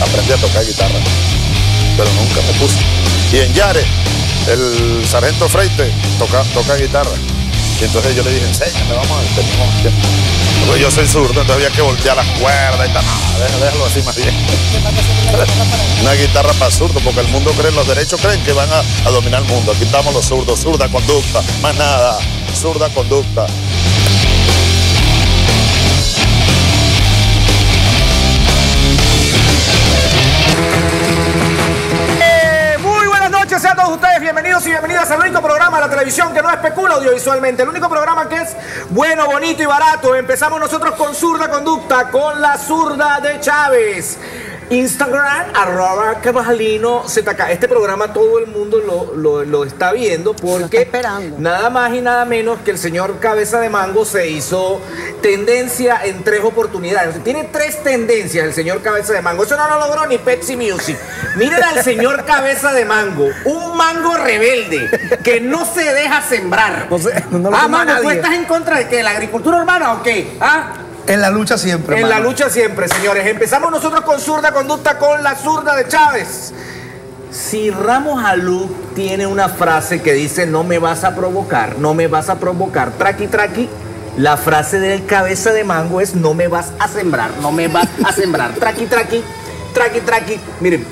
aprendí a tocar guitarra. Pero nunca me puse. Y en Yare, el sargento Freite toca, toca guitarra. Y entonces yo le dije, enséñame, vamos tenemos tiempo. Porque yo soy zurdo, entonces había que voltear las cuerdas y tal. No, déjalo, déjalo así más bien. Una guitarra para zurdo, porque el mundo cree, los derechos creen que van a, a dominar el mundo. Aquí estamos los zurdos, zurda conducta, más nada, zurda conducta. Bienvenidas al único programa de la televisión que no especula audiovisualmente, el único programa que es bueno, bonito y barato. Empezamos nosotros con zurda conducta, con la zurda de Chávez. Instagram, arroba Carvajalino ZK. Este programa todo el mundo lo, lo- lo está viendo porque está nada más y nada menos que el señor Cabeza de Mango se hizo tendencia en tres oportunidades. Tiene tres tendencias el señor Cabeza de Mango. Eso no lo logró ni Pepsi Music. Miren al señor Cabeza de Mango, un mango rebelde que no se deja sembrar. No sé, no lo ah, Mango, ¿tú estás en contra de qué? ¿La agricultura urbana o qué? ¿Ah? En la lucha siempre. En la lucha siempre, señores. Empezamos nosotros con zurda conducta con la zurda de Chávez. Si Ramos Alú tiene una frase que dice no me vas a provocar, no me vas a provocar, traqui traqui, la frase del cabeza de mango es no me vas a sembrar, no me vas a sembrar, traqui traqui, traqui traqui. Miren,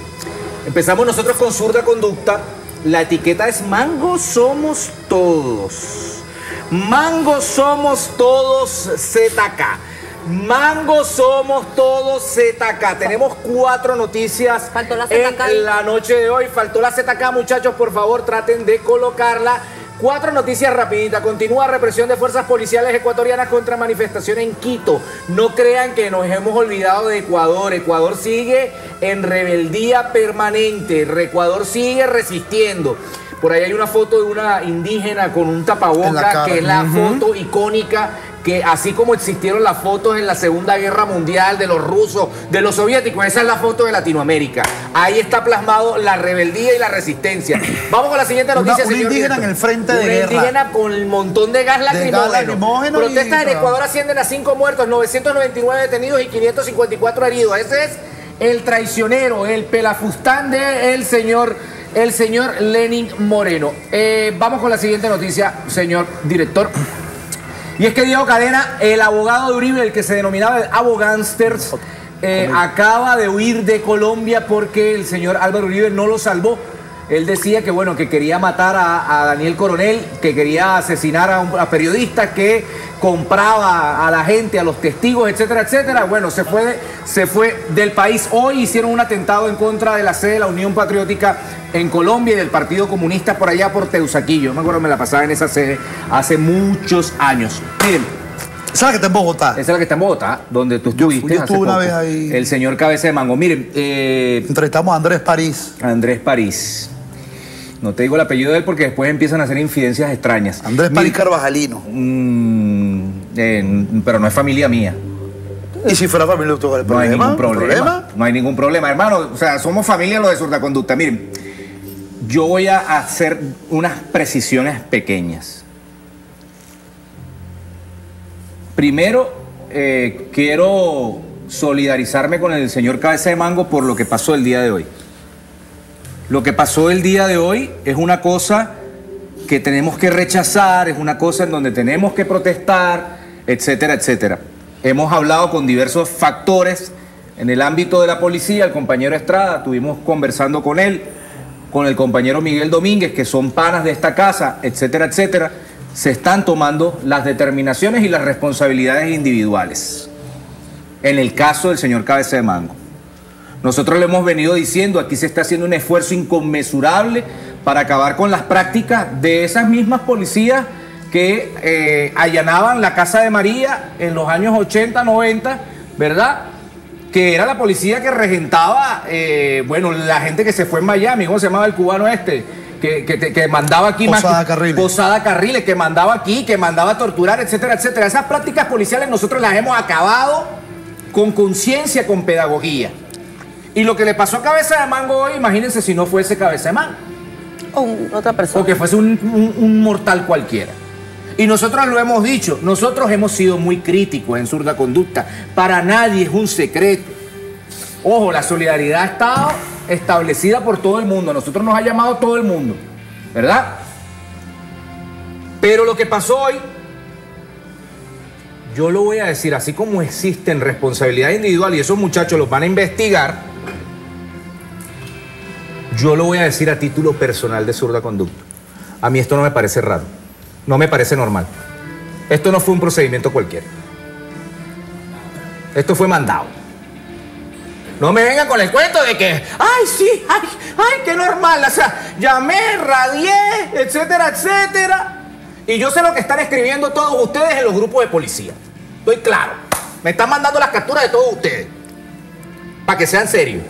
empezamos nosotros con zurda conducta. La etiqueta es mango somos todos. Mango somos todos ZK. Mango somos todos ZK. Tenemos cuatro noticias Faltó la en ZK la noche de hoy. Faltó la ZK, muchachos, por favor, traten de colocarla. Cuatro noticias rapiditas. Continúa represión de fuerzas policiales ecuatorianas contra manifestación en Quito. No crean que nos hemos olvidado de Ecuador. Ecuador sigue en rebeldía permanente. Ecuador sigue resistiendo. Por ahí hay una foto de una indígena con un En la tapaboca, cara. que es la foto icónica que así como existieron las fotos en la Segunda Guerra Mundial de los rusos, de los soviéticos, esa es la foto de Latinoamérica. Ahí está plasmado la rebeldía y la resistencia. Vamos con la siguiente noticia, una señor indígena en el frente de Una guerra. indígena con el montón de gas De gas lacrimógeno. lacrimógeno y- Protestas en Ecuador ascienden a 5 muertos, 999 detenidos y 554 heridos. Ese es el traicionero, el pelafustán de el señor, el señor Lenin Moreno. Eh, vamos con la siguiente noticia, señor director. Y es que Diego Cadena, el abogado de Uribe, el que se denominaba el abogánsters, eh, acaba de huir de Colombia porque el señor Álvaro Uribe no lo salvó. Él decía que bueno, que quería matar a, a Daniel Coronel, que quería asesinar a, un, a periodistas, que compraba a la gente, a los testigos, etcétera, etcétera. Bueno, se fue, de- se fue del país. Hoy hicieron un atentado en contra de la sede de la Unión Patriótica en Colombia y del Partido Comunista por allá por Teusaquillo. Yo me acuerdo me la pasaba en esa sede hace muchos años. Miren, ¿Sabes que está en Bogotá? esa es la que está en Bogotá, donde tú estuviste. yo estuve una vez ahí. El señor Cabeza de Mango. Miren, eh, Entrevistamos a Andrés París. Andrés París. No te digo el apellido de él porque después empiezan a hacer infidencias extrañas. Andrés París Carvajalino. mm, eh, pero no es familia mía. ¿Y si fuera familia el No hay ningún problema. ¿Problema? No hay ningún problema, hermano. O sea, somos familia los de surda conducta. Miren, yo voy a hacer unas precisiones pequeñas. Primero, eh, quiero solidarizarme con el señor Cabeza de Mango por lo que pasó el día de hoy. Lo que pasó el día de hoy es una cosa que tenemos que rechazar, es una cosa en donde tenemos que protestar, etcétera, etcétera. Hemos hablado con diversos factores en el ámbito de la policía, el compañero Estrada, estuvimos conversando con él, con el compañero Miguel Domínguez, que son panas de esta casa, etcétera, etcétera. Se están tomando las determinaciones y las responsabilidades individuales. En el caso del señor Cabeza de Mango. Nosotros le hemos venido diciendo, aquí se está haciendo un esfuerzo inconmensurable para acabar con las prácticas de esas mismas policías que eh, allanaban la casa de María en los años 80, 90, ¿verdad? Que era la policía que regentaba, eh, bueno, la gente que se fue en Miami, ¿cómo se llamaba el cubano este? Que, que mandaba aquí más- Posada Carriles. Posada Carriles, que mandaba aquí, que mandaba a torturar, etcétera, etcétera. Esas prácticas policiales nosotros las hemos acabado con conciencia, con pedagogía. Y lo que le pasó a Cabeza de Mango hoy, imagínense si no fuese Cabeza de Mango. O un- otra persona. O que fuese un, un- un mortal cualquiera. Y nosotros lo hemos dicho, nosotros hemos sido muy críticos en zurda conducta. Para nadie es un secreto Ojo, la solidaridad ha estado establecida por todo el mundo. A nosotros nos ha llamado todo el mundo, ¿verdad? Pero lo que pasó hoy, yo lo voy a decir, así como existen responsabilidad individual y esos muchachos los van a investigar, yo lo voy a decir a título personal de zurda conducta. A mí esto no me parece raro, no me parece normal. Esto no fue un procedimiento cualquiera. Esto fue mandado. No me vengan con el cuento de que, ay, sí, ay, ay, qué normal. O sea, llamé, radié, etcétera, etcétera. Y yo sé lo que están escribiendo todos ustedes en los grupos de policía. Estoy claro. Me están mandando las capturas de todos ustedes. Para que sean serios.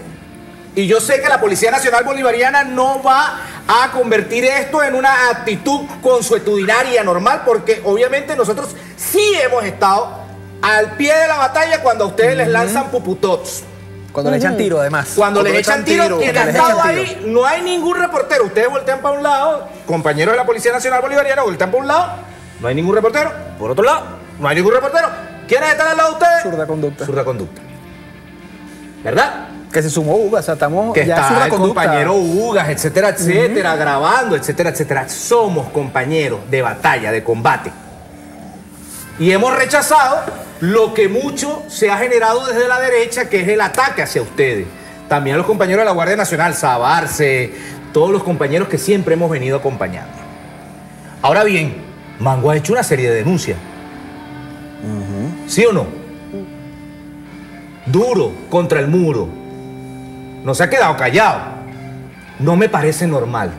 Y yo sé que la Policía Nacional Bolivariana no va a convertir esto en una actitud consuetudinaria normal, porque obviamente nosotros sí hemos estado al pie de la batalla cuando a ustedes les lanzan puputots. Cuando le echan tiro, además. Cuando, les le echan tiro, quien ha estado ahí, no hay ningún reportero. Ustedes voltean para un lado, compañeros de la Policía Nacional Bolivariana voltean para un lado, no hay ningún reportero. Por otro lado, no hay ningún reportero. ¿Quiénes están al lado de ustedes? Zurda conducta. Zurda conducta. ¿Verdad? Que se sumó Uga, o sea, estamos que ya está el conducta. compañero Ugas, etcétera, etcétera, grabando, etcétera, etcétera. Somos compañeros de batalla, de combate. Y hemos rechazado lo que mucho se ha generado desde la derecha, que es el ataque hacia ustedes. También a los compañeros de la Guardia Nacional, Sabarce, todos los compañeros que siempre hemos venido acompañando. Ahora bien, Mango ha hecho una serie de denuncias. ¿Sí o no? Duro contra el muro. No se ha quedado callado. No me parece normal.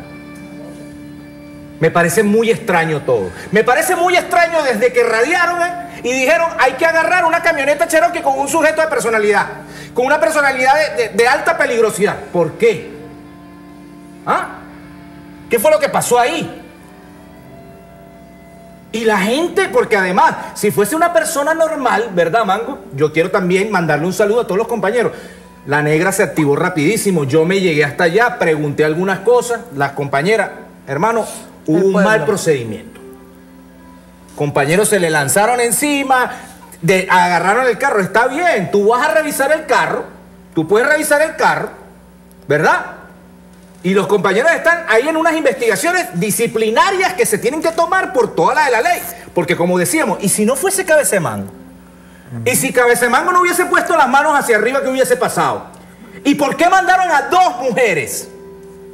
Me parece muy extraño todo. Me parece muy extraño desde que radiaron ¿eh? Y dijeron hay que agarrar una camioneta Cherokee con un sujeto de personalidad, con una personalidad de, de- de alta peligrosidad. ¿Por qué? ¿Ah? ¿Qué fue lo que pasó ahí? Y la gente, porque además, si fuese una persona normal, ¿verdad, Mango? Yo quiero también mandarle un saludo a todos los compañeros. La negra se activó rapidísimo. Yo me llegué hasta allá, pregunté algunas cosas. Las compañeras, hermano, hubo un mal procedimiento. Compañeros se le lanzaron encima, de- agarraron el carro. Está bien, tú vas a revisar el carro, tú puedes revisar el carro, ¿verdad? Y los compañeros están ahí en unas investigaciones disciplinarias que se tienen que tomar por toda la de la ley. Porque como decíamos, ¿y si no fuese Cabecemango? ¿Y si Cabecemango no hubiese puesto las manos hacia arriba, qué hubiese pasado? ¿Y por qué mandaron a dos mujeres?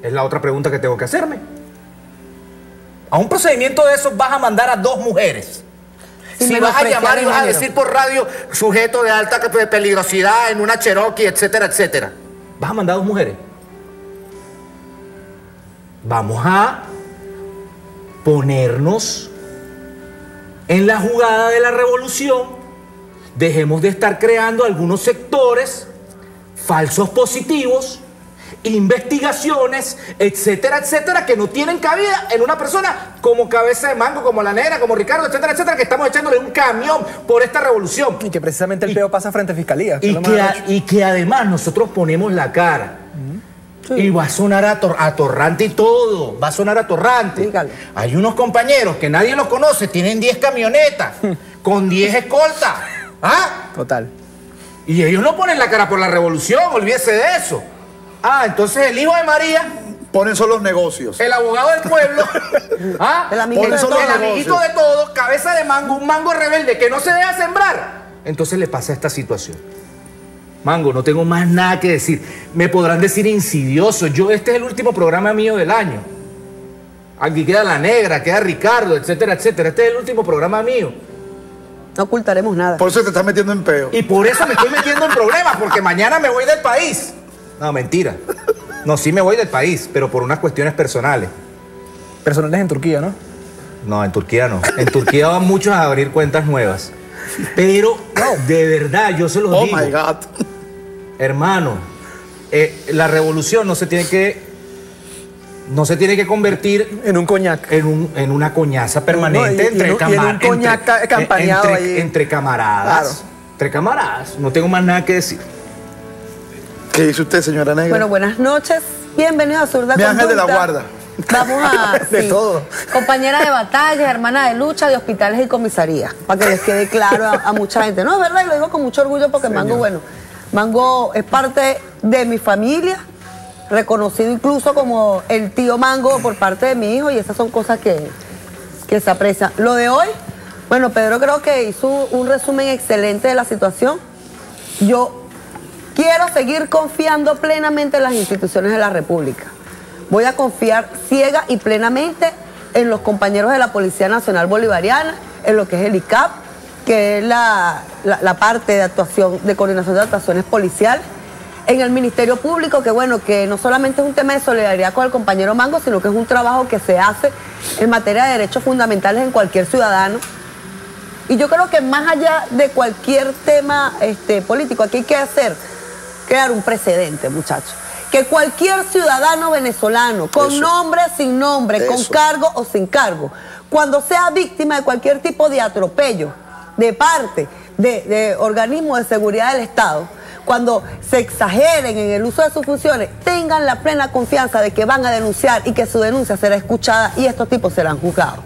Es la otra pregunta que tengo que hacerme. A un procedimiento de esos vas a mandar a dos mujeres. Si vas a llamar y vas a decir por radio sujeto de alta pe- peligrosidad en una Cherokee, etcétera, etcétera. Vas a mandar a dos mujeres. Vamos a ponernos en la jugada de la revolución. Dejemos de estar creando algunos sectores falsos positivos, investigaciones, etcétera, etcétera, que no tienen cabida en una persona como Cabeza de Mango, como La Negra, como Ricardo, etcétera, etcétera, que estamos echándole un camión por esta revolución. Y que precisamente el Y- peo pasa frente a fiscalía. Y que, a- y que además nosotros ponemos la cara. Y va a sonar ator- atorrante y todo. Va a sonar atorrante. Dígalo. Hay unos compañeros que nadie los conoce, tienen 10 camionetas, con 10 escoltas. ¿Ah? Total. Y ellos no ponen la cara por la revolución, olvídese de eso. Ah, entonces el hijo de María, Ponen solo los negocios. el abogado del pueblo, ¿ah? El amiguito de todos. el amiguito de todos, cabeza de mango, un mango rebelde que no se deja sembrar. Entonces le pasa esta situación. Mango, no tengo más nada que decir. Me podrán decir insidioso. Yo, este es el último programa mío del año. Aquí queda la negra, queda Ricardo, etcétera, etcétera. Este es el último programa mío. No ocultaremos nada. Por eso te estás metiendo en peo. Y por eso me estoy metiendo en problemas, porque mañana me voy del país. No, mentira. No, sí me voy del país, pero por unas cuestiones personales. Personales en Turquía, ¿no? No, en Turquía no. En Turquía van muchos a abrir cuentas nuevas. Pero, de verdad, yo se los Oh digo. my God. Hermano, eh, la revolución no se tiene que. No se tiene que convertir En un coñac. en, un- en una coñaza permanente No, y- y entre, y en un coñac entre- entre camaradas. Claro. Entre camaradas. No tengo más nada que decir. ¿Qué dice usted, señora Negra? Bueno, buenas noches. Bienvenidos a Zurda Mi ángel de la guarda. Vamos a. De todo. Compañera de batalla, hermana de lucha de hospitales y comisarías. Para que les quede claro a, a mucha gente. No, es verdad, y lo digo con mucho orgullo porque Mango, bueno, Mango es parte de mi familia, reconocido incluso como el tío Mango por parte de mi hijo y esas son cosas que, que se aprecian. Lo de hoy, bueno, Pedro creo que hizo un resumen excelente de la situación. Yo quiero seguir confiando plenamente en las instituciones de la República. Voy a confiar ciega y plenamente en los compañeros de la Policía Nacional Bolivariana, en lo que es el ICAP, que es la, parte de actuación, de coordinación de actuaciones policiales, en el Ministerio Público, que bueno, que no solamente es un tema de solidaridad con el compañero Mango, sino que es un trabajo que se hace en materia de derechos fundamentales en cualquier ciudadano. Y yo creo que más allá de cualquier tema este, político, aquí hay que hacer, crear un precedente, muchachos. Que cualquier ciudadano venezolano, con Eso. nombre, sin nombre, con cargo o sin cargo, cuando sea víctima de cualquier tipo de atropello de parte de, de organismos de seguridad del Estado, cuando se exageren en el uso de sus funciones, tengan la plena confianza de que van a denunciar y que su denuncia será escuchada y estos tipos serán juzgados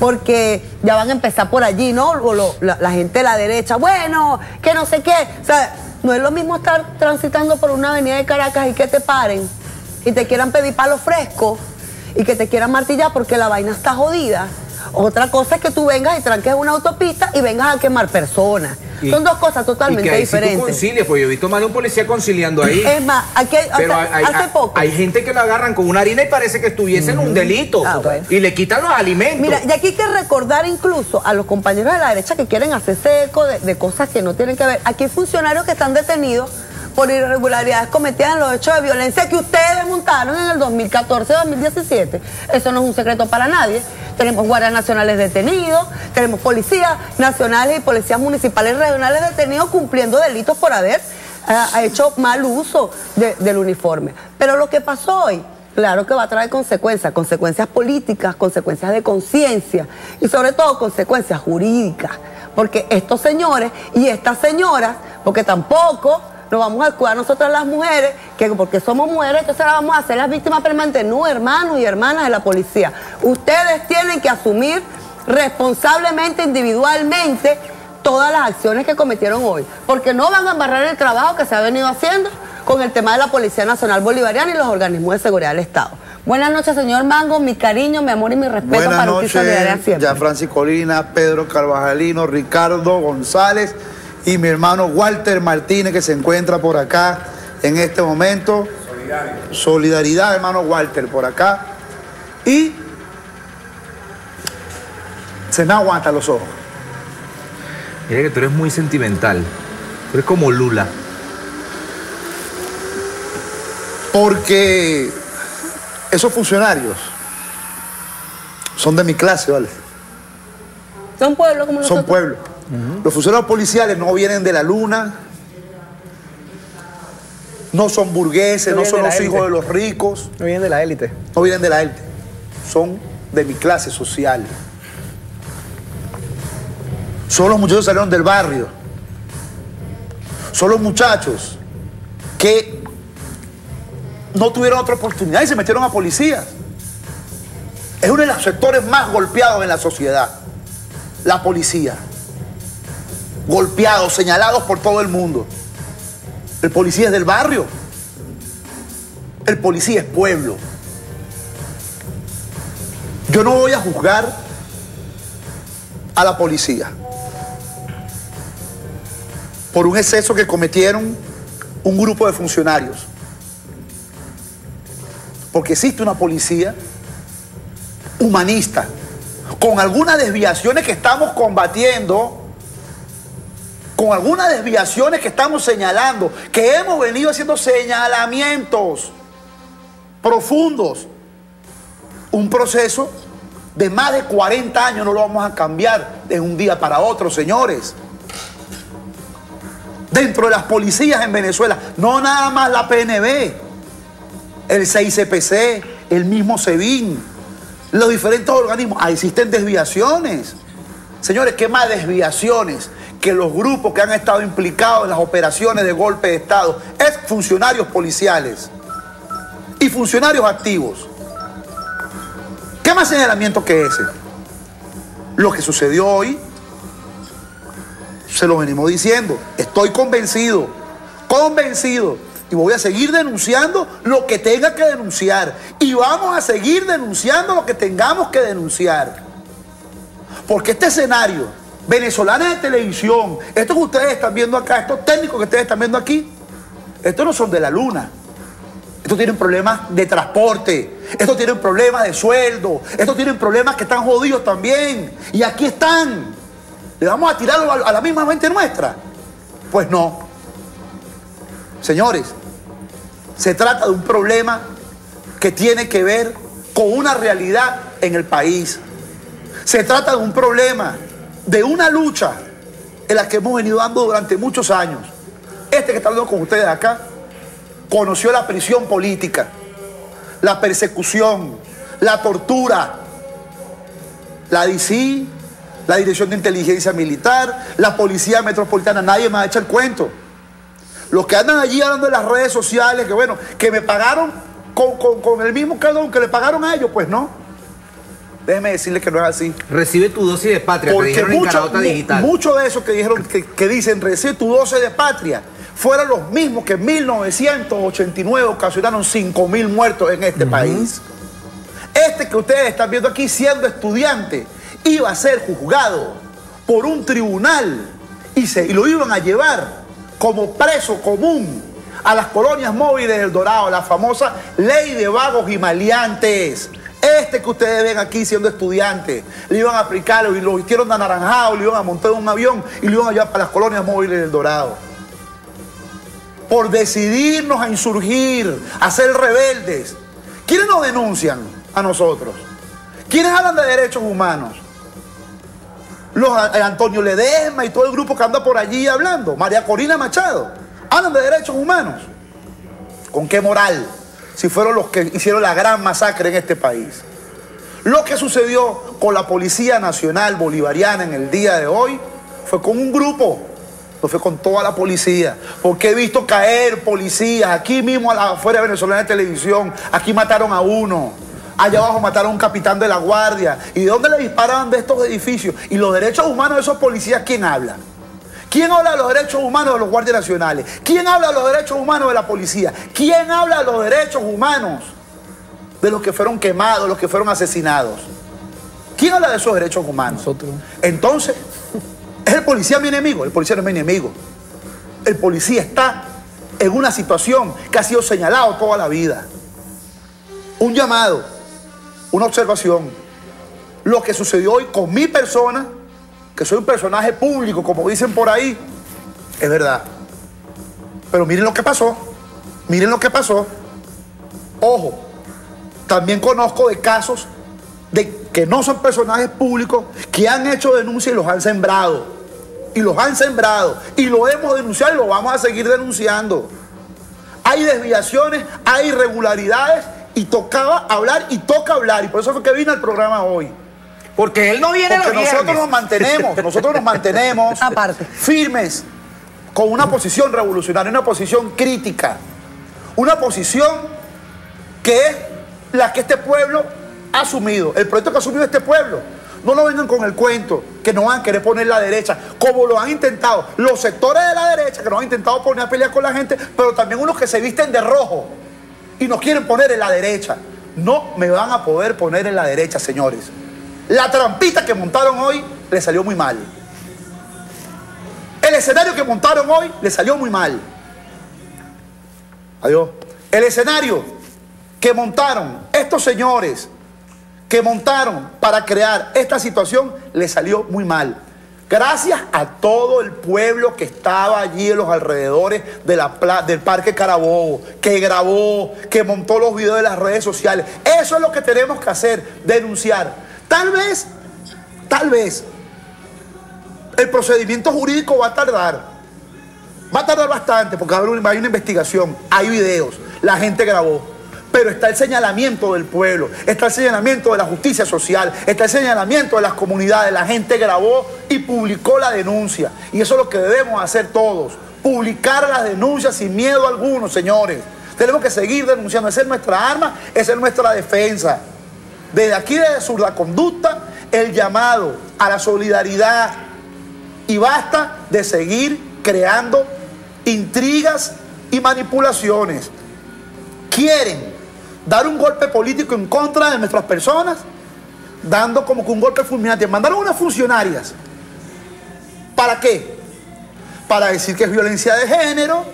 porque ya van a empezar por allí, ¿no? O lo- la, la gente de la derecha, bueno, que no sé qué. O sea, no es lo mismo estar transitando por una avenida de Caracas y que te paren y te quieran pedir palo fresco y que te quieran martillar porque la vaina está jodida. Otra cosa es que tú vengas y tranques una autopista y vengas a quemar personas. Y- Son dos cosas Y totalmente que ahí sí tú diferentes. concilies, pues yo he visto más de un policía conciliando ahí. es más, aquí hay- Pero sea, hay, hace poco. hay gente que lo agarran con una harina y parece que estuviesen en un delito. Ah, bueno. Y le quitan los alimentos. Mira, y aquí hay que recordar incluso a los compañeros de la derecha que quieren hacerse eco de, de cosas que no tienen que ver. Aquí hay funcionarios que están detenidos por irregularidades cometidas en los hechos de violencia que ustedes desmontaron en el 2014-2017. Eso no es un secreto para nadie. Tenemos guardias nacionales detenidos, tenemos policías nacionales y policías municipales y regionales detenidos cumpliendo delitos por haber eh, hecho mal uso de- del uniforme. Pero lo que pasó hoy Claro que va a traer consecuencias, consecuencias políticas, consecuencias de conciencia y sobre todo consecuencias jurídicas. Porque estos señores y estas señoras, porque tampoco nos vamos a cuidar nosotras las mujeres, que porque somos mujeres, entonces ahora vamos a ser las víctimas permanentes. No, hermanos y hermanas de la policía. Ustedes tienen que asumir responsablemente, individualmente, todas las acciones que cometieron hoy. Porque no van a embarrar el trabajo que se ha venido haciendo con el tema de la Policía Nacional Bolivariana y los organismos de seguridad del Estado. Buenas noches, señor Mango, mi cariño, mi amor y mi respeto Buenas para usted noches, siempre. ya Francis Colina, Pedro Carvajalino, Ricardo González y mi hermano Walter Martínez que se encuentra por acá en este momento. Solidaridad, hermano Walter, por acá. Y se me aguantan los ojos. Mira que tú eres muy sentimental. Tú eres como Lula. Porque esos funcionarios son de mi clase, ¿vale? Son pueblos como Son Los funcionarios policiales no vienen de la luna, no son burgueses, No son los hijos de los ricos, No vienen de la élite. no vienen de la élite, son de mi clase social. Son los muchachos que salieron del barrio. Son los muchachos que no tuvieron otra oportunidad y se metieron a policías. Es uno de los sectores más golpeados en la sociedad. La policía. Golpeados, señalados por todo el mundo. El policía es del barrio. El policía es pueblo. Yo no voy a juzgar a la policía por un exceso que cometieron un grupo de funcionarios. Porque existe una policía humanista, con algunas desviaciones que estamos combatiendo, con algunas desviaciones que estamos señalando, que hemos venido haciendo señalamientos profundos. Un proceso de más de 40 años no lo vamos a cambiar de un día para otro, señores. Dentro de las policías en Venezuela, no nada más la PNB, el CICPC, el mismo SEBIN, los diferentes organismos, existen desviaciones. Señores, ¿qué más desviaciones que los grupos que han estado implicados en las operaciones de golpe de Estado? Es funcionarios policiales y funcionarios activos. ¿Qué más señalamiento que ese? Lo que sucedió hoy, se lo venimos diciendo. Estoy convencido, convencido. Y voy a seguir denunciando lo que tenga que denunciar. Y vamos a seguir denunciando lo que tengamos que denunciar. Porque este escenario, venezolana de televisión, esto que ustedes están viendo acá, estos técnicos que ustedes están viendo aquí, estos no son de la luna. Estos tienen problemas de transporte, estos tienen problemas de sueldo, estos tienen problemas que están jodidos también. Y aquí están. ¿Le vamos a tirarlo a la misma gente nuestra? Pues no. Señores, se trata de un problema que tiene que ver con una realidad en el país. Se trata de un problema, de una lucha en la que hemos venido dando durante muchos años. Este que está hablando con ustedes acá conoció la prisión política, la persecución, la tortura, la DC, la Dirección de Inteligencia Militar, la Policía Metropolitana, nadie me ha hecho el cuento. Los que andan allí hablando de las redes sociales, que bueno, que me pagaron con, con- con el mismo caldón que le pagaron a ellos, pues no. Déjeme decirle que no es así. Recibe tu dosis de patria, Porque en mucho, de eso que dijeron, que, que dicen, recibe tu 12 de patria, fueron los mismos que en 1989 ocasionaron 5 mil muertos en este país. Este que ustedes están viendo aquí siendo estudiante iba a ser juzgado por un tribunal y, se, y lo iban a llevar como preso común a las colonias móviles del Dorado, la famosa ley de vagos y maleantes. Este que ustedes ven aquí siendo estudiante, le iban a aplicar y lo hicieron de anaranjado, le iban a montar en un avión y lo iban a llevar para las colonias móviles del Dorado. Por decidirnos a insurgir, a ser rebeldes. ¿Quiénes nos denuncian a nosotros? ¿Quiénes hablan de derechos humanos? Los eh, Antonio Ledesma y todo el grupo que anda por allí hablando. María Corina Machado. Hablan de derechos humanos. ¿Con qué moral? Si fueron los que hicieron la gran masacre en este país. Lo que sucedió con la Policía Nacional Bolivariana en el día de hoy fue con un grupo, no fue con toda la policía. Porque he visto caer policías aquí mismo afuera de Venezolana de Televisión. Aquí mataron a uno. Allá abajo mataron a un capitán de la guardia. ¿Y de dónde le disparaban de estos edificios? Y los derechos humanos de esos policías, ¿quién habla? ¿Quién habla de los derechos humanos de los guardias nacionales? ¿Quién habla de los derechos humanos de la policía? ¿Quién habla de los derechos humanos de los que fueron quemados, los que fueron asesinados? ¿Quién habla de esos derechos humanos? Nosotros. Entonces, ¿es el policía mi enemigo? El policía no es mi enemigo. El policía está en una situación que ha sido señalado toda la vida. Un llamado, una observación. Lo que sucedió hoy con mi persona, que soy un personaje público, como dicen por ahí, es verdad. Pero miren lo que pasó. Miren lo que pasó. Ojo, también conozco de casos de que no son personajes públicos que han hecho denuncias y los han sembrado. Y los han sembrado. Y lo hemos denunciado y lo vamos a seguir denunciando. Hay desviaciones, hay irregularidades y tocaba hablar y toca hablar. Y por eso fue que vine al programa hoy. Porque él no viene Porque los nosotros viernes. nos mantenemos, nosotros nos mantenemos Aparte. firmes con una posición revolucionaria, una posición crítica, una posición que es la que este pueblo ha asumido, el proyecto que ha asumido este pueblo. No lo vengan con el cuento que nos van a querer poner la derecha, como lo han intentado los sectores de la derecha que nos han intentado poner a pelear con la gente, pero también unos que se visten de rojo y nos quieren poner en la derecha. No me van a poder poner en la derecha, señores. La trampita que montaron hoy le salió muy mal. El escenario que montaron hoy le salió muy mal. Adiós. El escenario que montaron estos señores, que montaron para crear esta situación, le salió muy mal. Gracias a todo el pueblo que estaba allí en los alrededores del Parque Carabobo, que grabó, que montó los videos de las redes sociales. Eso es lo que tenemos que hacer, denunciar. Tal vez, tal vez, el procedimiento jurídico va a tardar. Va a tardar bastante porque hay una investigación, hay videos, la gente grabó. Pero está el señalamiento del pueblo, está el señalamiento de la justicia social, está el señalamiento de las comunidades. La gente grabó y publicó la denuncia. Y eso es lo que debemos hacer todos. Publicar las denuncias sin miedo alguno, señores. Tenemos que seguir denunciando. Esa es nuestra arma, esa es nuestra defensa. Desde aquí, desde Surda Conducta, el llamado a la solidaridad, y basta de seguir creando intrigas y manipulaciones. Quieren dar un golpe político en contra de nuestras personas, dando como que un golpe fulminante. Mandaron unas funcionarias. ¿Para qué? Para decir que es violencia de género.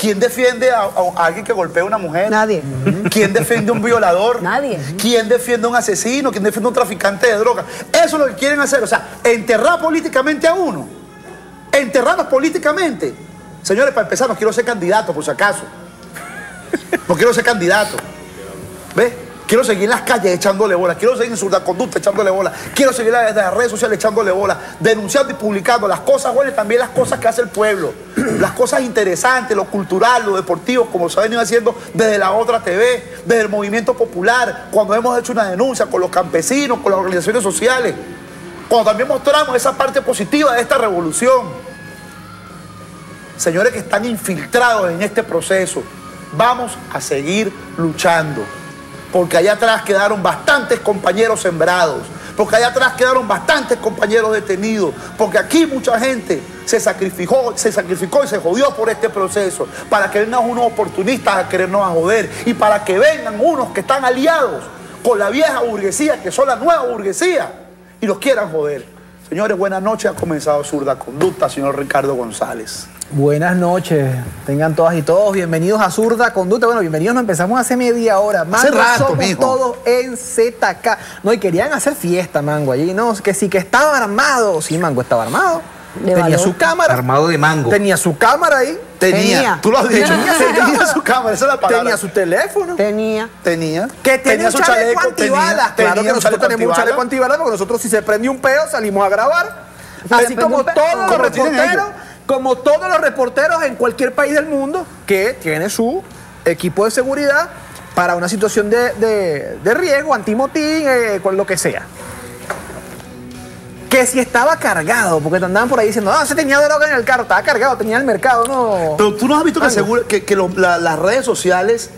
¿Quién defiende a, a alguien que golpea a una mujer? Nadie. ¿Quién defiende a un violador? Nadie. ¿Quién defiende a un asesino? ¿Quién defiende a un traficante de drogas? Eso es lo que quieren hacer. O sea, enterrar políticamente a uno. Enterrarnos políticamente. Señores, para empezar, no quiero ser candidato, por si acaso. No quiero ser candidato. ¿Ves? Quiero seguir en las calles echándole bola. Quiero seguir en su conducta echándole bola. Quiero seguir en las redes sociales echándole bola. Denunciando y publicando las cosas buenas y también las cosas que hace el pueblo. Las cosas interesantes, lo cultural, lo deportivo, como se ha venido haciendo desde la otra TV, desde el movimiento popular, cuando hemos hecho una denuncia con los campesinos, con las organizaciones sociales. Cuando también mostramos esa parte positiva de esta revolución. Señores que están infiltrados en este proceso, vamos a seguir luchando. Porque allá atrás quedaron bastantes compañeros sembrados. Porque allá atrás quedaron bastantes compañeros detenidos. Porque aquí mucha gente se sacrificó, se sacrificó y se jodió por este proceso. Para que vengan unos oportunistas a querernos a joder. Y para que vengan unos que están aliados con la vieja burguesía, que son la nueva burguesía, y los quieran joder. Señores, buenas noches. Ha comenzado Zurda Conducta, señor Ricardo González. Buenas noches, tengan todas y todos bienvenidos a Zurda Conducta. Bueno, bienvenidos, nos empezamos hace media hora. Mango, Hace rato, somos mijo. todos en ZK. No, y querían hacer fiesta, Mango, allí, ¿no? Que sí, que estaba armado. Sí, Mango estaba armado. De tenía valor. su cámara. Armado de mango. Tenía su cámara ahí. Tenía. Tenía. Tú lo has dicho. Tenía su Tenía cámara. su cámara, esa es la palabra. Tenía su teléfono. Tenía. Tenía. Que tenía, un su chaleco, antibalas. tenía- claro tenía que nosotros tenemos un chaleco antibalas porque nosotros si se prendió un pedo salimos a grabar. Así como todos los reporteros. Como todos los reporteros en cualquier país del mundo que tiene su equipo de seguridad para una situación de, de- de riesgo, antimotín, eh, con lo que sea. Que si estaba cargado, porque te andaban por ahí diciendo, no, se tenía droga en el carro, estaba cargado, tenía el mercado, no. Pero tú no has visto que, Mango. seguro- que, que lo- la- las redes sociales,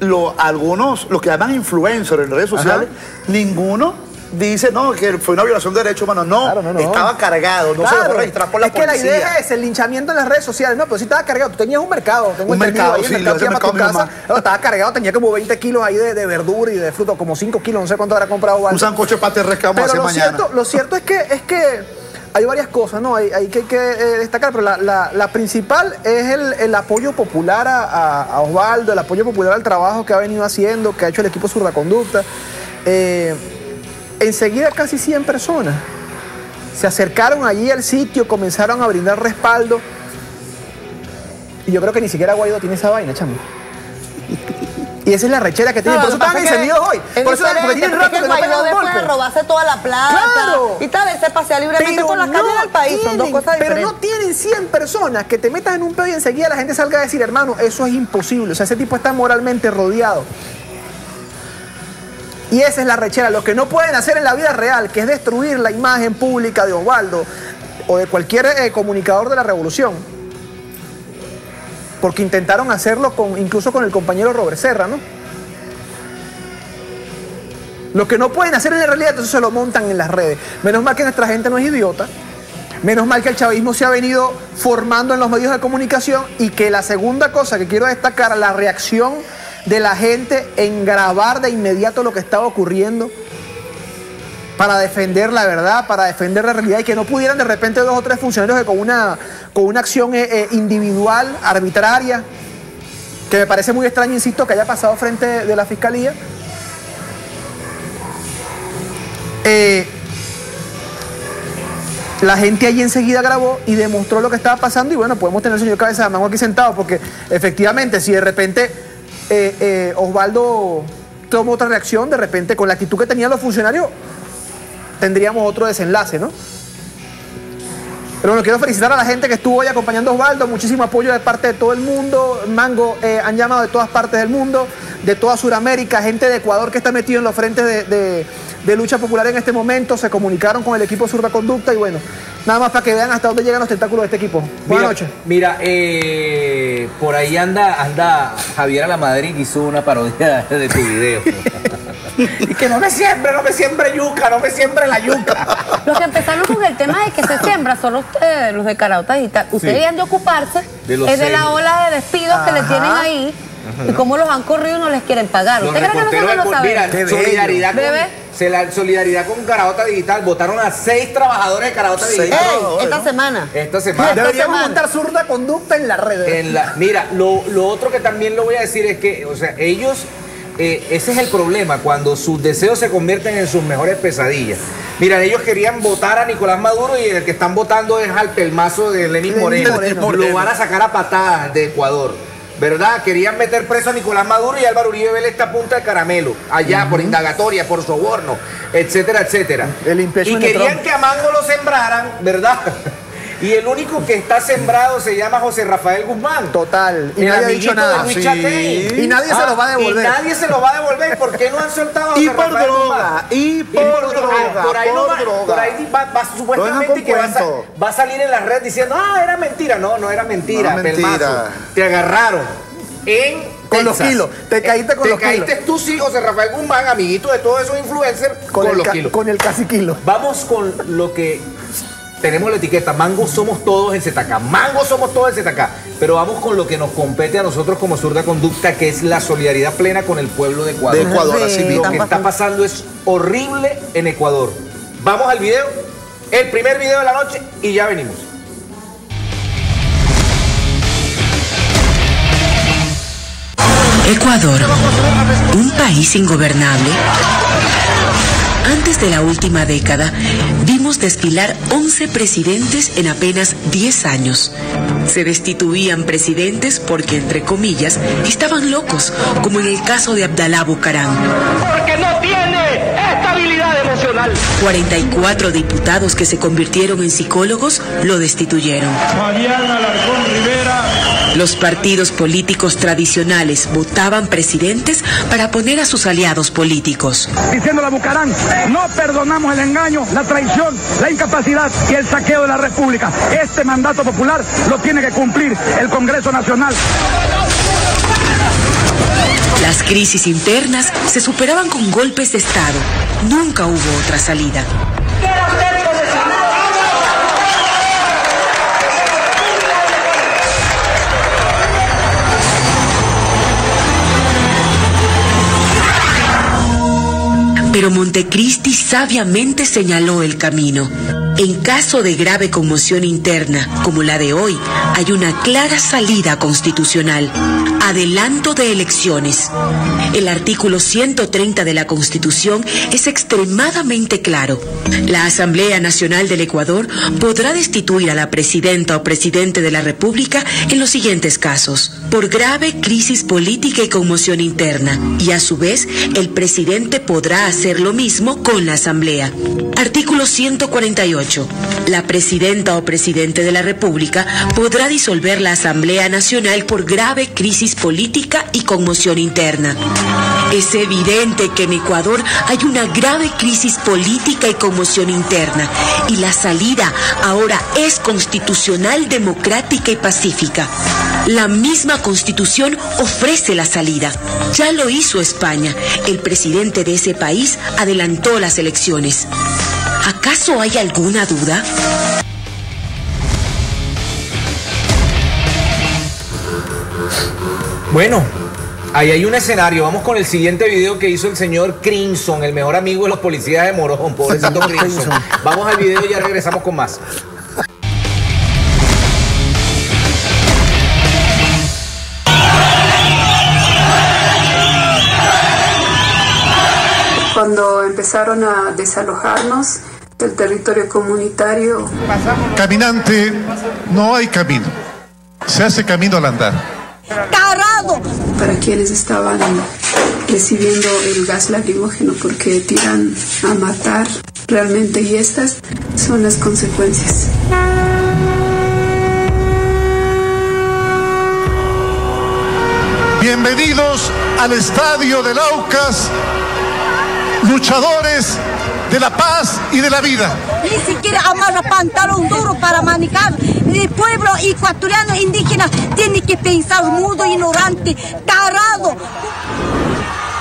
lo- algunos, los que llaman influencers en redes sociales, ninguno dice, no, que fue una violación de derechos humanos. No, Claro, no, no. estaba cargado, no se Claro. dejó registrar por la es que la policía. idea es el linchamiento en las redes sociales. No, pero si estaba cargado, tú tenías un mercado. Tengo Un mercado, ahí, el sí, mercado llama mercado tu casa. No, estaba cargado, tenía como 20 kilos ahí de, de verdura y de fruta, como 5 kilos, no sé cuánto habrá comprado. Un sancocho de paterres que vamos a Pero hacer lo mañana. cierto, lo cierto es que es que hay varias cosas, ¿no? Hay, hay que, hay que, eh, destacar, pero la, la- la principal es el, el apoyo popular a, a- a Osvaldo, el apoyo popular al trabajo que ha venido haciendo, que ha hecho el equipo Surda Conducta. Eh, enseguida casi 100 personas se acercaron allí al sitio, comenzaron a brindar respaldo. Y yo creo que ni siquiera Guaidó tiene esa vaina, chamo. Y esa es la rechera que tienen. No, por eso están encendidos hoy. Por eso, porque tienen rato que no pegan después de robarse toda la plata Claro. y tal vez se pasea libremente Pero por las calles no del país. Son dos Pero no tienen 100 personas que te metas en un pedo y enseguida la gente salga a decir, hermano, eso es imposible. O sea, ese tipo está moralmente rodeado. Y esa es la rechera. Lo que no pueden hacer en la vida real, que es destruir la imagen pública de Osvaldo o de cualquier eh, comunicador de la revolución. Porque intentaron hacerlo con, incluso con el compañero Robert Serra, ¿no? Lo que no pueden hacer en la realidad, entonces se lo montan en las redes. Menos mal que nuestra gente no es idiota. Menos mal que el chavismo se ha venido formando en los medios de comunicación y que la segunda cosa que quiero destacar, la reacción de la gente en grabar de inmediato lo que estaba ocurriendo para defender la verdad, para defender la realidad y que no pudieran de repente dos o tres funcionarios que con una, con una acción eh, eh, individual, arbitraria, que me parece muy extraño, insisto, que haya pasado frente de la fiscalía. Eh, la gente allí enseguida grabó y demostró lo que estaba pasando y bueno, podemos tener al señor Cabeza de Mango aquí sentado porque efectivamente si de repente eh, eh, Osvaldo toma otra reacción, de repente con la actitud que tenían los funcionarios tendríamos otro desenlace, ¿no? Pero bueno, quiero felicitar a la gente que estuvo hoy acompañando a Osvaldo, muchísimo apoyo de parte de todo el mundo, Mango eh, han llamado de todas partes del mundo, de toda Sudamérica, gente de Ecuador que está metido en los frentes de- de lucha popular en este momento, se comunicaron con el equipo Surda Conducta y bueno, nada más para que vean hasta dónde llegan los tentáculos de este equipo. Buenas Mira, noches. Mira, eh, por ahí anda, anda Javier a la Madrid hizo una parodia de tu video. y que no me siembre, no me siembre yuca, no me siembre la yuca. Los que empezaron con el tema de que se siembra son ustedes, los de Carauta Digital. Ustedes Sí. han de ocuparse De los es de la ola de despidos que le tienen ahí y cómo los han corrido y no les quieren pagar. Los ¿Ustedes creen que nosotros no de- sabemos? mira, solidaridad con, se la- solidaridad con Carabota Digital. Votaron a seis trabajadores de Carabota Digital. Ey, esta ¿no? semana. Esta semana. Deberíamos semana. montar zurda conducta en las redes. En la- mira, lo, lo otro que también lo voy a decir es que, o sea, ellos, eh, ese es el problema, cuando sus deseos se convierten en sus mejores pesadillas. Mira, ellos querían votar a Nicolás Maduro y el que están votando es al pelmazo de Lenín Lenín Moreno. Moreno. Lo van a sacar a patadas de Ecuador. ¿Verdad? Querían meter preso a Nicolás Maduro y Álvaro Uribe Vélez está a punta de caramelo. Allá, por indagatoria, por soborno, etcétera, etcétera. El y querían que a Mango lo sembraran, ¿verdad? Y el único que está sembrado se llama José Rafael Guzmán. Total. Y El nadie ha dicho nada. Sí. Y nadie se lo va a devolver. Y nadie se lo va a devolver. ¿Por qué no han soltado a Y por Rafael droga, Guzmán? y por droga, Por ahí, no va, droga. por ahí va, va- supuestamente con que va a, va salir en la red diciendo, ah, era mentira. No, no era mentira. No era mentira. pelmazo. Te agarraron en Con los kilos. Te caíste con Te los kilos. caíste tú, sí, José Rafael Guzmán, amiguito de todos esos influencers, con, el los kilos. con el casi kilo. Vamos con lo que tenemos la etiqueta. Mango somos todos en ZK. Mango somos todos en ZK. Pero vamos con lo que nos compete a nosotros como zurda conducta, que es la solidaridad plena con el pueblo de Ecuador. De Ecuador, así. Lo que está pasando es horrible en Ecuador. Vamos al video, el primer video de la noche y ya venimos. Ecuador, un país ingobernable. Antes de la última década, vimos desfilar 11 presidentes en apenas 10 años. Se destituían presidentes porque, entre comillas, estaban locos, como en el caso de Abdalá Bucaram. porque no tiene estabilidad emocional. 44 diputados que se convirtieron en psicólogos lo destituyeron. Mariana Alarcón Rivera. Los partidos políticos tradicionales votaban presidentes para poner a sus aliados políticos. Diciéndole a Bucarán, no perdonamos el engaño, la traición, la incapacidad y el saqueo de la República. Este mandato popular lo tiene que cumplir el Congreso Nacional. Las crisis internas se superaban con golpes de Estado. Nunca hubo otra salida. Pero Montecristi sabiamente señaló el camino. En caso de grave conmoción interna, como la de hoy, hay una clara salida constitucional. Adelanto de elecciones. El artículo 130 de la Constitución es extremadamente claro. La Asamblea Nacional del Ecuador podrá destituir a la presidenta o presidente de la República en los siguientes casos. Por grave crisis política y conmoción interna. Y a su vez, el presidente podrá hacer lo mismo con la Asamblea. Artículo 148. La presidenta o presidente de la República podrá disolver la Asamblea Nacional por grave crisis política y conmoción interna. Es evidente que en Ecuador hay una grave crisis política y conmoción interna y la salida ahora es constitucional, democrática y pacífica. La misma constitución ofrece la salida. Ya lo hizo España. El presidente de ese país adelantó las elecciones. ¿Acaso hay alguna duda? Bueno, ahí hay un escenario. Vamos con el siguiente video que hizo el señor Crimson, el mejor amigo de los policías de Morón, pobrecito Crimson. Vamos al video y ya regresamos con más. Cuando empezaron a desalojarnos del territorio comunitario, Caminante, no hay camino. Se hace camino al andar. Para quienes estaban recibiendo el gas lacrimógeno porque tiran a matar realmente y estas son las consecuencias. Bienvenidos al estadio del Aucas, luchadores de la paz y de la vida. Ni siquiera amarra pantalón duro para manejar. El pueblo ecuatoriano indígena tiene que pensar mudo, ignorante, tarado.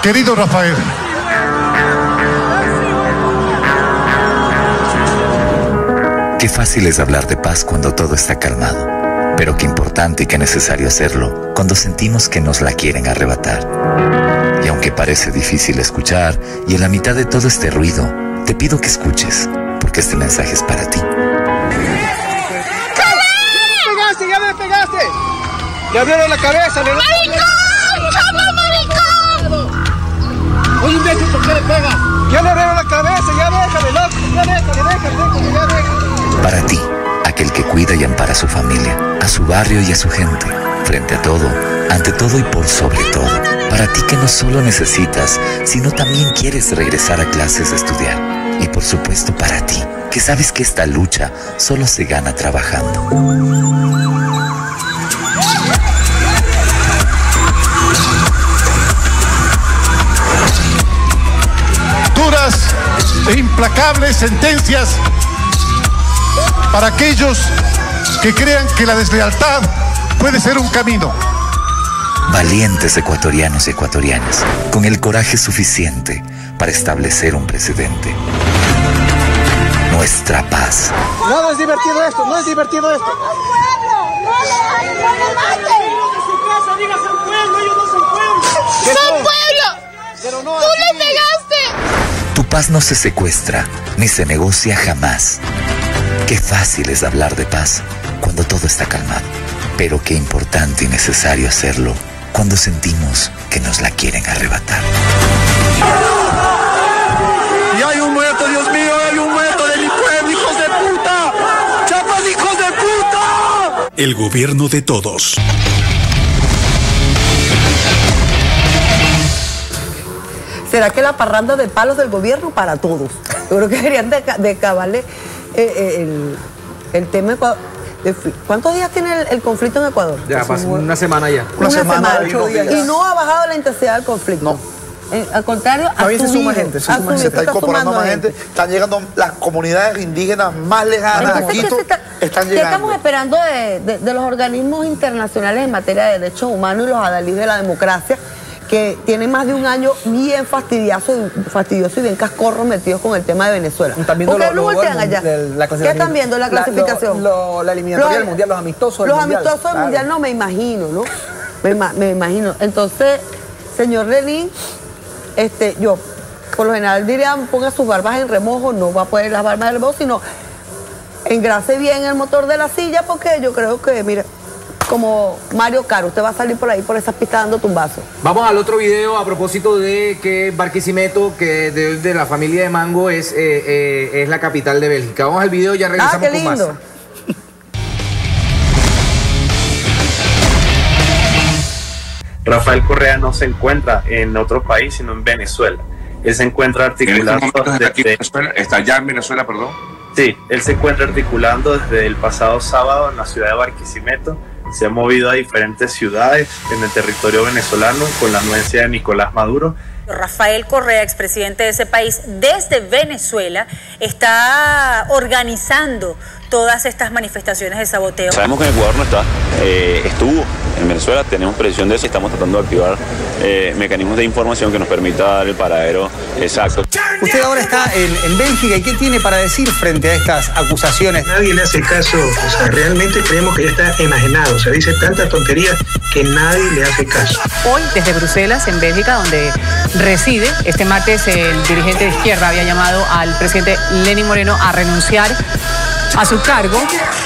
Querido Rafael, Qué fácil es hablar de paz cuando todo está calmado, pero qué importante y qué necesario hacerlo cuando sentimos que nos la quieren arrebatar. Y aunque parece difícil escuchar y en la mitad de todo este ruido, te pido que escuches, porque este mensaje es para ti. ¡Ya me pegaste! ¡Ya me pegaste! ¡Le abrieron la cabeza! ¡Le Oye, imbécil, ¿por qué le pega? ¡Ya le abrieron la cabeza! ¡Ya déjale, loco! ¡Ya déjale, déjale, déjale, ya déjale! Para ti, aquel que cuida y ampara a su familia, a su barrio y a su gente, frente a todo, ante todo y por sobre todo. Para ti que no solo necesitas, sino también quieres regresar a clases de estudiar. Y por supuesto para ti, que sabes que esta lucha solo se gana trabajando. Duras e implacables sentencias para aquellos que crean que la deslealtad puede ser un camino. Valientes ecuatorianos y ecuatorianas, con el coraje suficiente para establecer un precedente. Nuestra paz. No, no es divertido esto, no es divertido esto. ¡Son pueblo! ¡Tú le pegaste! Tu paz no se secuestra ni se negocia jamás. Qué fácil es hablar de paz cuando todo está calmado, pero qué importante y necesario hacerlo cuando sentimos que nos la quieren arrebatar. Y hay un muerto, Dios mío, hay un muerto de mi pueblo, hijos de puta. ¡Chapas, hijos de puta! El gobierno de todos. ¿Será que la parranda de palos del gobierno para todos? Yo creo que deberían de, de el, el tema Ecuador. de ¿Cuántos días tiene el, el conflicto en Ecuador? Ya, pasó una semana ya. Una, semana, ocho días. y no ha bajado la intensidad del conflicto. No. Eh, al contrario, Todavía se suma gente, se suma está está incorporando más gente. Están llegando las comunidades indígenas más lejanas a Entonces, ¿qué Quito. se está- Están ¿Qué estamos esperando de, de- de los organismos internacionales en materia de derechos humanos y los adalides de la democracia que tienen más de un año bien fastidioso, fastidioso y bien cascorros metidos con el tema de Venezuela? Están viendo ¿Por qué lo- lo- voltean allá? el- la ¿Qué están viendo la La- clasificación? lo- la eliminatoria del Mundial, los amistosos del Los Mundial. amistosos del Claro. Mundial no me imagino, ¿no? Me, ima- me imagino. Entonces, señor Lenín, este, yo, por lo general dirían, ponga sus barbas en remojo, no va a poner las barbas en remojo, sino engrase bien el motor de la silla, porque yo creo que, mira, como Mario Caro, usted va a salir por ahí por esas pistas dando tumbazos. Vamos al otro video a propósito de que Barquisimeto, que de, de la familia de Mango, es, eh, eh, es la capital de Bélgica. Vamos al video, ya Ah, regresamos con más. Rafael Correa no se encuentra en otro país, sino en Venezuela. Él se encuentra articulando aquí desde, Venezuela, está allá en Venezuela, perdón. sí, él se encuentra articulando desde el pasado sábado en la ciudad de Barquisimeto. Se ha movido a diferentes ciudades en el territorio venezolano con la anuencia de Nicolás Maduro. Rafael Correa, expresidente de ese país, desde Venezuela, está organizando todas estas manifestaciones de saboteo. Sabemos que en Ecuador no está, eh, estuvo en Venezuela, tenemos presión de eso y estamos tratando de activar eh, mecanismos de información que nos permita dar el paradero exacto. Usted ahora está en, en Bélgica y ¿qué tiene para decir frente a estas acusaciones? Nadie le hace caso, o sea, realmente creemos que ya está enajenado, o sea, dice tantas tonterías que nadie le hace caso. Hoy, desde Bruselas, en Bélgica, donde reside, este martes el dirigente de izquierda había llamado al presidente Lenín Moreno a renunciar a su cargo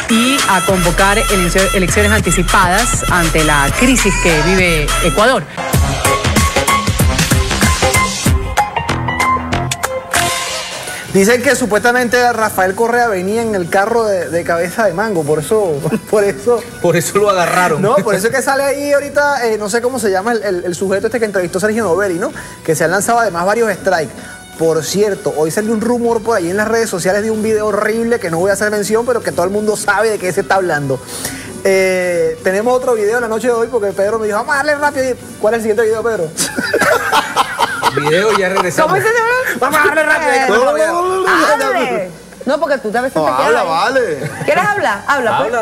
y a convocar eleccio- elecciones anticipadas ante la crisis que vive Ecuador. Dicen que supuestamente Rafael Correa venía en el carro de, de cabeza de mango, por eso, por eso. Por eso lo agarraron. No, por eso es que sale ahí ahorita, eh, no sé cómo se llama el, el- el sujeto este que entrevistó Sergio Novelli, ¿no? Que se han lanzado además varios strikes. Por cierto, hoy salió un rumor por ahí en las redes sociales de un video horrible que no voy a hacer mención, pero que todo el mundo sabe de qué se está hablando. Eh, tenemos otro video la noche de hoy porque Pedro me dijo, vamos a darle rápido. ¿Cuál es el siguiente video, Pedro? Video, ya regresamos. ¿Cómo se llama? Vamos a darle rápido. No, no, no, no, no, Hable. No, porque tú veces te habla, vale. ¿Quieres hablar? Habla, pues.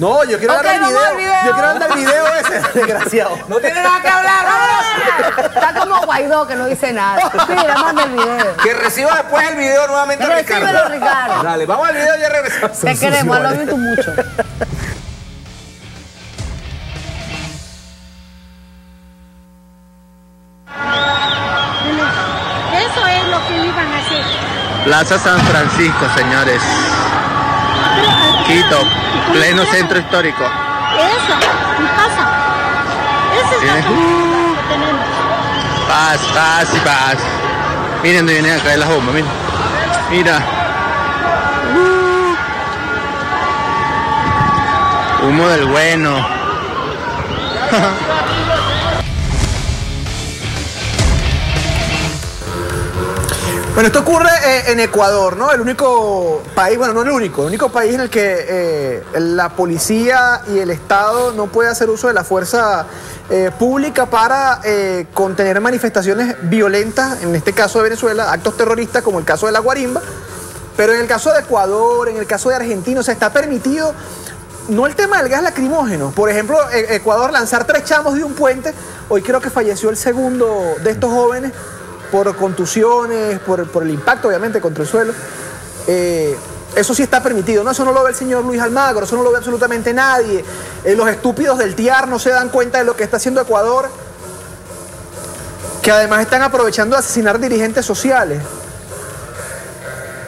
No, yo quiero Ok, darle el video. Yo quiero darle el video ese, desgraciado. No tiene nada que hablar, vámonos. Está como Guaidó que no dice nada. Mira, manda el video. Que reciba después el video nuevamente a Ricardo. Recíbelo, Ricardo. Dale, vamos al video y ya regresamos. Te queremos, lo visto mucho. Eso es lo que iban a hacer. Plaza San Francisco, señores. Quito, pleno centro histórico. Eso, mi casa. Esa es la que tenemos. Paz, paz y paz. Miren dónde vienen a caer las bombas, miren. Mira. Humo del bueno. Bueno, esto ocurre eh, en Ecuador, ¿no? El único país, bueno, no el único, el único país en el que eh, la policía y el Estado no puede hacer uso de la fuerza eh, pública para contener manifestaciones violentas, en este caso de Venezuela, actos terroristas como el caso de la Guarimba, pero en el caso de Ecuador, en el caso de Argentina, o sea, está permitido no el tema del gas lacrimógeno. Por ejemplo, e- Ecuador lanzar tres chamos de un puente. Hoy creo que falleció el segundo de estos jóvenes por contusiones, por, el impacto obviamente contra el suelo. Eh, eso sí está permitido, ¿no? Eso no lo ve el señor Luis Almagro, eso no lo ve absolutamente nadie. Eh, los estúpidos del TIAR no se dan cuenta de lo que está haciendo Ecuador, que además están aprovechando de asesinar dirigentes sociales.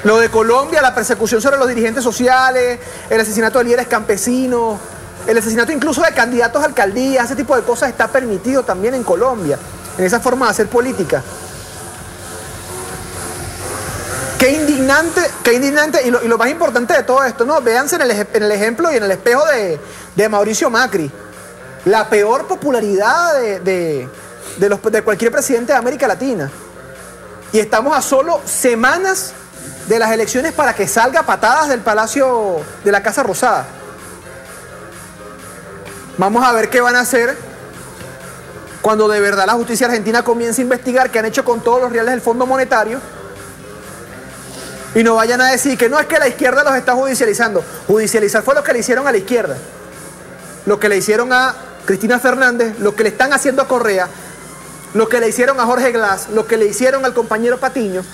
Lo de Colombia, la persecución sobre los dirigentes sociales, el asesinato de líderes campesinos, el asesinato incluso de candidatos a alcaldías, ese tipo de cosas está permitido también en Colombia, en esa forma de hacer política. Qué indignante, qué indignante, y lo, más importante de todo esto, ¿no? Véanse en el, ejemplo y en el espejo de, Mauricio Macri. La peor popularidad de, de- cualquier presidente de América Latina. Y estamos a solo semanas de las elecciones para que salga patadas del Palacio de la Casa Rosada. Vamos a ver qué van a hacer cuando de verdad la justicia argentina comience a investigar qué han hecho con todos los reales del Fondo Monetario. Y no vayan a decir que no es que la izquierda los está judicializando. Judicializar fue lo que le hicieron a la izquierda. Lo que le hicieron a Cristina Fernández, lo que le están haciendo a Correa, lo que le hicieron a Jorge Glass, lo que le hicieron al compañero Patiño,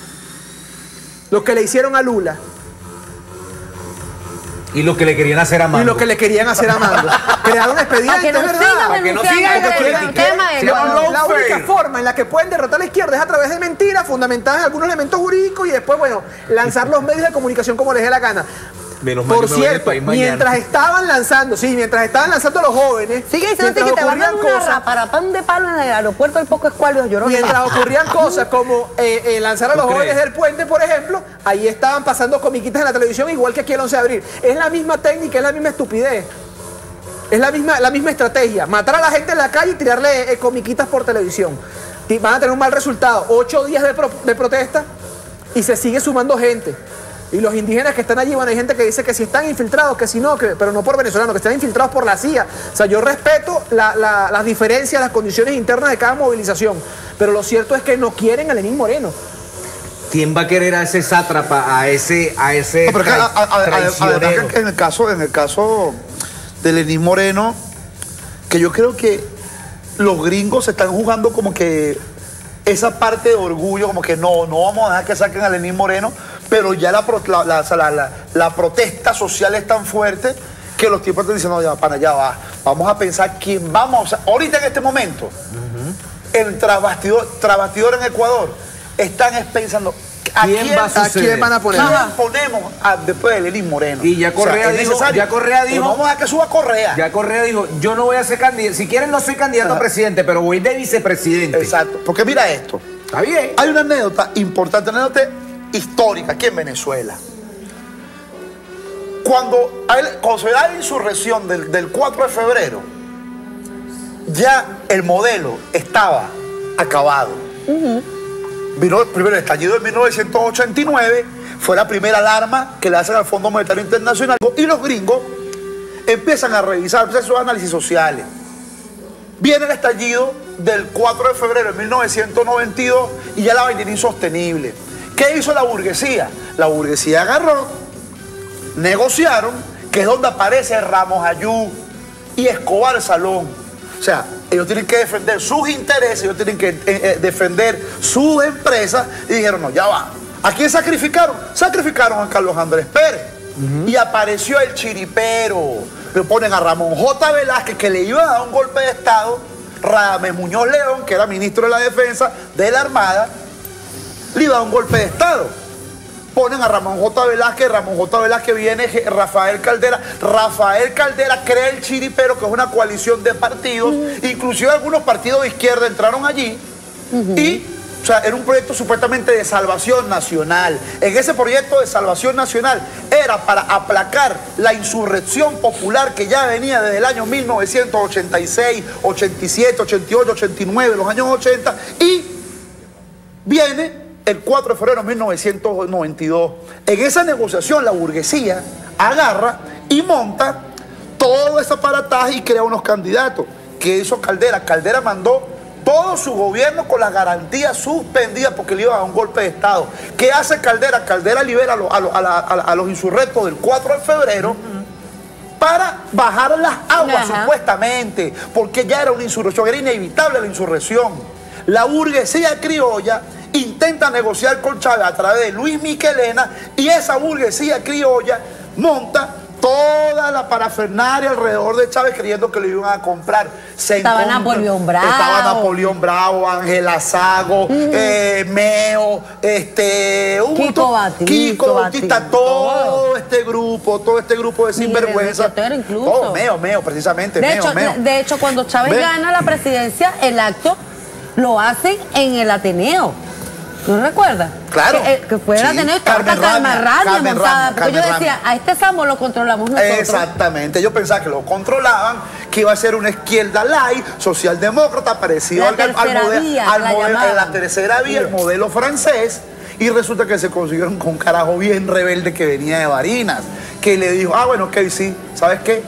lo que le hicieron a Lula Y lo que le querían hacer a y lo que le querían hacer a Mango. Crear un expediente, no es verdad. Para que no sigan Guaidó. La única forma en la que pueden derrotar a la izquierda es a través de mentiras fundamentadas en algunos elementos jurídicos y después, bueno, lanzar los medios de comunicación como les dé la gana. Menos mal Por cierto, mientras estaban lanzando, sí, mientras estaban lanzando los jóvenes, Sigue diciendo que te van a una raparapán de palo en el aeropuerto del Poco Escualio lloró. Mientras ocurrían cosas como eh, eh, lanzar a los ¿Tú jóvenes crees? del puente, por ejemplo, ahí estaban pasando comiquitas en la televisión, igual que aquí el 11 de abril. Es la misma técnica, es la misma estupidez. Es la misma, la misma estrategia. Matar a la gente en la calle y tirarle eh, comiquitas por televisión. Van a tener un mal resultado. Ocho días de, pro- de protesta y se sigue sumando gente. Y los indígenas que están allí, bueno, hay gente que dice que si están infiltrados, que si no, que, pero no por venezolanos, que están infiltrados por la CIA. O sea, yo respeto la- la- las diferencias, las condiciones internas de cada movilización. Pero lo cierto es que no quieren a Lenín Moreno. ¿Quién va a querer a ese sátrapa, a ese, a ese No, pero que, trai- a- a- a- traicionero? además que en el caso, en el caso de Lenín Moreno, que yo creo que los gringos se están jugando como que esa parte de orgullo, como que no, no vamos a dejar que saquen a Lenín Moreno, pero ya la, la, protesta social es tan fuerte que los tipos están diciendo, ya, para allá va, vamos a pensar quién vamos, a- ahorita en este momento, el trasbastidor en Ecuador, están es pensando, ¿a ¿Quién quién, va a suceder? quién van a poner? ¿Quién ponemos a- después de Lenín Moreno? Y ya Correa dijo- ya Correa dijo- no vamos a que suba Correa. Ya Correa dijo, yo no voy a ser candidato, si quieren no soy candidato a presidente, pero voy de vicepresidente. Exacto. Porque mira esto. Está bien. Hay una anécdota importante, anécdota histórica aquí en Venezuela. Cuando, él- cuando se da la insurrección del, del 4 de febrero, ya el modelo estaba acabado. Vino primero el estallido de 1989, fue la primera alarma que le hacen al Fondo Monetario Internacional y los gringos empiezan a revisar, empiezan sus análisis sociales. Viene el estallido del 4 de febrero de 1992 y ya la vaina era insostenible. ¿Qué hizo la burguesía? La burguesía agarró, negociaron, que es donde aparece Ramos Ayú y Escobar Salón. O sea, ellos tienen que defender sus intereses, ellos tienen que eh, eh, defender sus empresas y dijeron, no, ya va. ¿A quién sacrificaron? Sacrificaron a Carlos Andrés Pérez. Y apareció el chiripero. Le ponen a Ramón J. Velázquez que le iba a dar un golpe de Estado. Radamés Muñoz León, que era ministro de la Defensa de la Armada, le iba a un golpe de Estado. Ponen a Ramón J. Velázquez, Ramón J. Velázquez viene Rafael Caldera, Rafael Caldera crea el Chiripero, que es una coalición de partidos, inclusive algunos partidos de izquierda entraron allí, y o sea, era un proyecto supuestamente de salvación nacional. En ese proyecto de salvación nacional era para aplacar la insurrección popular que ya venía desde el año 1986, 87, 88, 89, los años 80, y viene el 4 de febrero de 1992. En esa negociación la burguesía agarra y monta todo ese aparataje y crea unos candidatos. que hizo Caldera? Caldera mandó todo su gobierno con las garantías suspendidas porque le iban a dar un golpe de Estado. ¿Qué hace Caldera? Caldera libera a, los- a los- a la- a la- a los insurrectos del 4 de febrero para bajar las aguas, Ajá. supuestamente, porque ya era una insurrección, era inevitable la insurrección. La burguesía criolla intenta negociar con Chávez a través de Luis Miquelena y esa burguesía criolla monta toda la parafernaria alrededor de Chávez creyendo que lo iban a comprar. Se Estaba Napoleón Bravo. Estaba Napoleón Bravo, Ángela Sago, eh, Meo, este, un Kiko montón- Batista, Kiko Batista, Batista, todo este grupo, todo este grupo de sinvergüenza. Incluso. Todo, Meo, Meo, precisamente, De Meo, hecho, Meo. de, de hecho, cuando Chávez Ve. gana la presidencia, el acto lo hacen en el Ateneo. ¿No recuerdas? Claro. Que, eh, que fue el Sí, Ateneo y estaba Carmen montada. Porque yo decía, a este Samo lo controlamos nosotros. Exactamente, yo pensaba que lo controlaban, que iba a ser una izquierda light, socialdemócrata, parecido La al, al modelo, vía, al la modelo- llamaban. la tercera vía, el modelo francés, y resulta que se consiguieron con un carajo bien rebelde que venía de Barinas, que le dijo, ah, bueno, ok, sí, ¿sabes qué?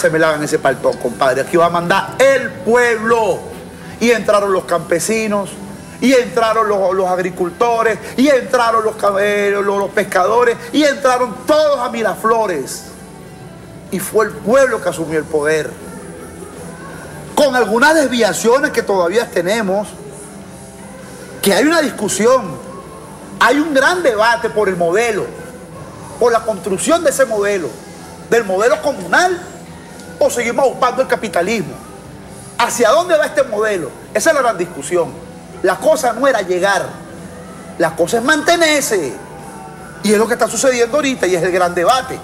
Se me lavan ese paltón, compadre, aquí va a mandar el pueblo. Y entraron los campesinos, y entraron los, agricultores, y entraron los, eh, los, los pescadores, y entraron todos a Miraflores. Y fue el pueblo que asumió el poder. Con algunas desviaciones que todavía tenemos, que hay una discusión, hay un gran debate por el modelo, por la construcción de ese modelo, del modelo comunal, o seguimos ocupando el capitalismo. ¿Hacia dónde va este modelo? Esa es la gran discusión. La cosa no era llegar, la cosa es mantenerse. Y es lo que está sucediendo ahorita y es el gran debate.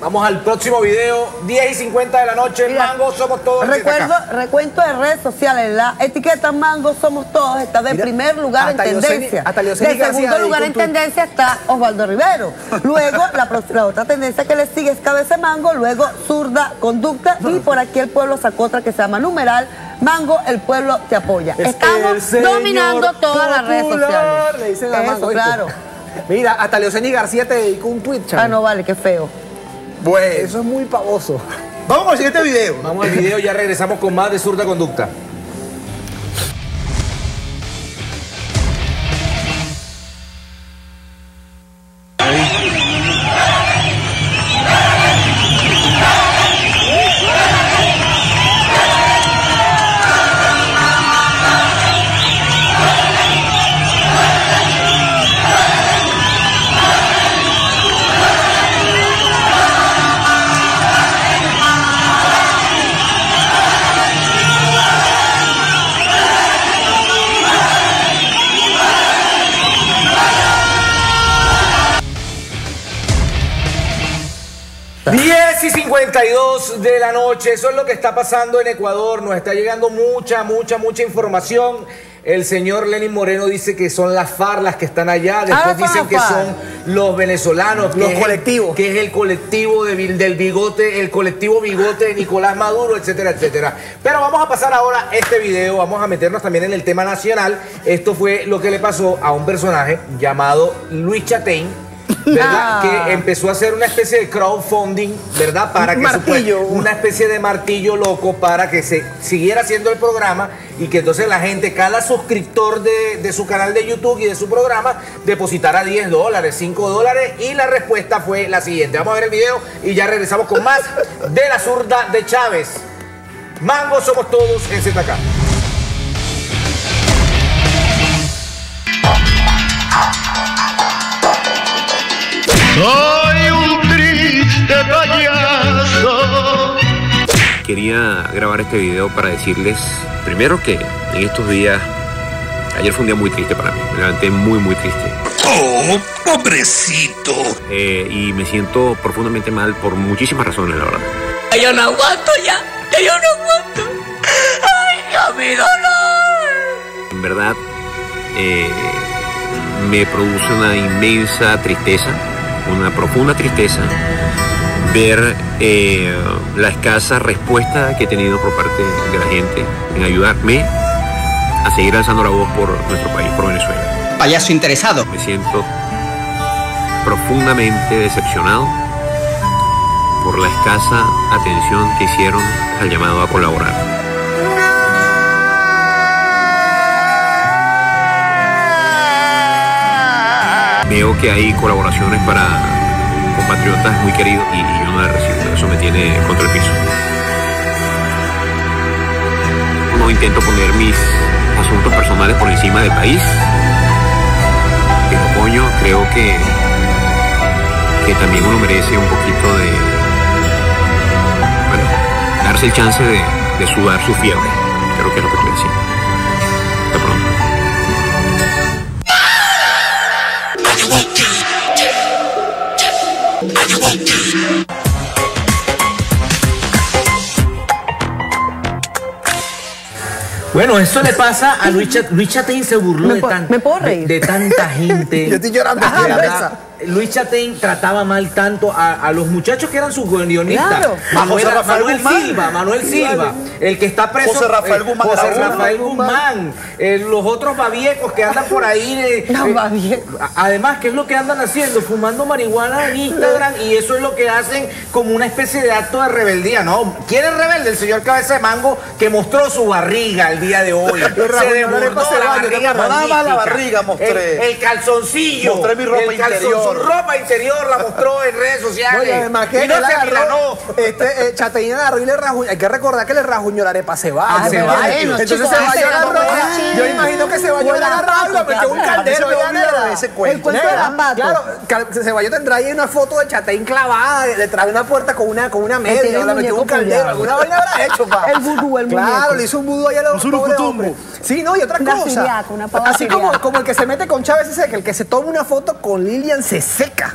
Vamos al próximo video, 10 y 50 de la noche. Mango, somos todos. Recuerdo, recuento de redes sociales, la etiqueta Mango Somos Todos está de Mira, primer lugar en tendencia. hasta de segundo lugar en tendencia está Osvaldo Rivero. Luego, la, otra tendencia que le sigue es Cabeza Mango, luego Zurda Conducta y por aquí el pueblo sacó otra que se llama Numeral. Mango, el pueblo te apoya. Es Estamos dominando todas las redes sociales. Le dicen a Eso, Mango, ¿viste? claro. Mira, hasta Leoceni García te dedicó un tweet, Ah, no vale, qué feo. Bueno. Eso es muy pavoso. Vamos al siguiente video. Vamos al video, ya regresamos con más de Zurda Conducta. 32 de la noche. Eso es lo que está pasando en Ecuador. Nos está llegando mucha, mucha, mucha información. El señor Lenin Moreno dice que son las FARC las que están allá. Después dicen que son los venezolanos. Los colectivos. que es el colectivo del bigote, el colectivo bigote de Nicolás Maduro, etcétera, etcétera. Pero vamos a pasar ahora este video. Vamos a meternos también en el tema nacional. Esto fue lo que le pasó a un personaje llamado Luis Chatein ¿Verdad? Ah. Que empezó a hacer una especie de crowdfunding, ¿verdad? Para que martillo. una especie de martillo loco para que se siguiera haciendo el programa y que entonces la gente, cada suscriptor de, de su canal de YouTube y de su programa, depositara 10 dólares, 5 dólares y la respuesta fue la siguiente. Vamos a ver el video y ya regresamos con más de la zurda de Chávez. Mango somos todos en ZK. Soy un triste payaso. Quería grabar este video para decirles, primero que en estos días, ayer fue un día muy triste para mí, me levanté muy muy triste. ¡Oh, pobrecito! Eh, y me siento profundamente mal por muchísimas razones, la verdad. Ya yo no aguanto ya. Ya yo no aguanto. Ay, ya mi dolor. En verdad, eh, me produce una inmensa tristeza, una profunda tristeza, ver eh, la escasa respuesta que he tenido por parte de la gente en ayudarme a seguir alzando la voz por nuestro país, por Venezuela. Payaso interesado. Me siento profundamente decepcionado por la escasa atención que hicieron al llamado a colaborar. Veo que hay colaboraciones para compatriotas muy queridos y, y yo no las recibo. Eso me tiene contra el piso. No intento poner mis asuntos personales por encima del país. Pero coño, creo que, que también uno merece un poquito de, bueno, darse el chance de, sudar su fiebre. Creo que es lo que estoy diciendo. Bueno, eso le pasa a Luis Chat. Luis Chatein se burló ¿Me de, tan- me puedo reír? de, de tanta gente. Yo estoy llorando De Luis Chatein trataba mal tanto a, a los muchachos que eran sus guionistas. Claro. A José Rafael Manuel Guzmán. Silva, Manuel Silva, el que está preso. José Rafael eh, Guzmán José. Rafael Guzmán. eh, los otros babiecos que andan por ahí. eh, eh, además, ¿qué es lo que andan haciendo? Fumando marihuana en Instagram y eso es lo que hacen como una especie de acto de rebeldía, ¿no? ¿Quién es rebelde? El señor Cabeza de Mango que mostró su barriga el día de hoy. Se desbordó la barriga la barriga mostré. El, el calzoncillo. Mostré mi ropa interior. Su ropa interior la mostró en redes sociales. Oye, además que y no se agarró, este, eh, Chateín agarró y le rajuñó. Hay que recordar que le rajuñó la arepa a Ceballos. Ah, Ceballos. Entonces Chicos, Ceballos ese agarró. era Yo imagino que Ceballos le agarró y lo metió un caldero. Negra. ese cuento. El cuento de la. Claro, Ceballos tendrá ahí una foto de Chateín clavada detrás de una puerta con una, con una media. La metió un caldero. Alguna vaina habrá hecho, pa. El vudú, el Claro, muñeco. le hizo un vudú ahí a los hombres. Sí, no, y otra cosa. Así como, el que se mete con Chávez se seca, el que se toma una foto con Lilian se seca.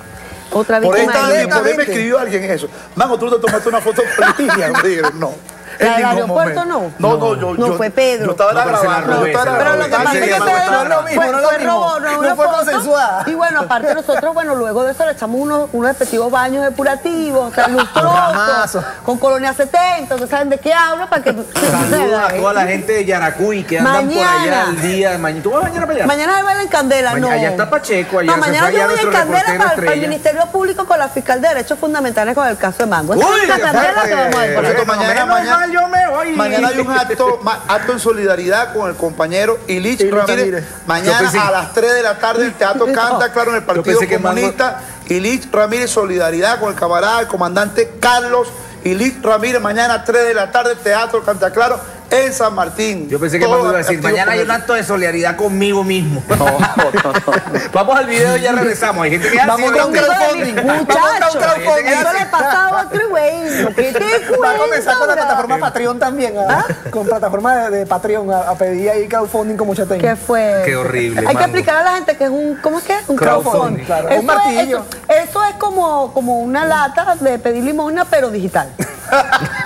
Otra Por ahí, víctima por ahí me escribió alguien eso. Mango, tú te tomaste una foto con Lilian. No. ¿La En del ningún aeropuerto momento. No, no, yo. No, yo- fue Pedro. Yo estaba No, pero se la grabando. robé, yo estaba se la Pero lo que pasa es que Pedro no lo mismo, fue, no lo fue mismo. robó, no, No una fue foto. Y bueno, aparte nosotros, bueno, luego de eso le echamos unos, unos respectivos baños depurativos, o sea, lustrosos, con colonia 70, ¿ustedes saben de qué hablo? Para que Saludos a toda la gente de Yaracuy que andan por Mañana. allá el día de mañana. ¿Tú vas mañana para allá? Mañana se va en Candela, Mañana- no. allá está Pacheco, ayer No, mañana allá yo voy en Candela para, para el. Ministerio Público con la fiscal de Derechos Fundamentales con el caso de Mango. Uy, Entonces, qué en Candela te vamos a ver por ahí. mañana, mañana, yo me voy. mañana hay un acto, ma- acto en solidaridad con el compañero Ilich Ramírez. Mañana a las 3 de la tarde el Teatro Canta, claro, en el Partido pensé que Comunista. Ilich Ramírez, solidaridad con el camarada, el comandante Carlos Ilich Ramírez. Mañana a 3 de la tarde, Teatro Canta Claro, en San Martín. Yo pensé que Mango iba a decir, mañana hay con un acto de solidaridad conmigo mismo. Vamos al video y ya regresamos. Hay gente que Vamos a un crowdfunding. Vamos a un Muchachos, eso le pasaba a otro güey. ¿no? ¿Qué te Va a comenzar con la plataforma? Patreon también. ¿ah? Con plataforma de, de Patreon a, a pedir ahí crowdfunding como Chateín. ¿Qué fue? Qué horrible, Hay que explicar a la gente que es un, ¿cómo es que? Un Crowdfunding, crowdfunding. claro. Eso Un martillo. es- Eso, eso es como, como una lata de pedir limosna, pero digital.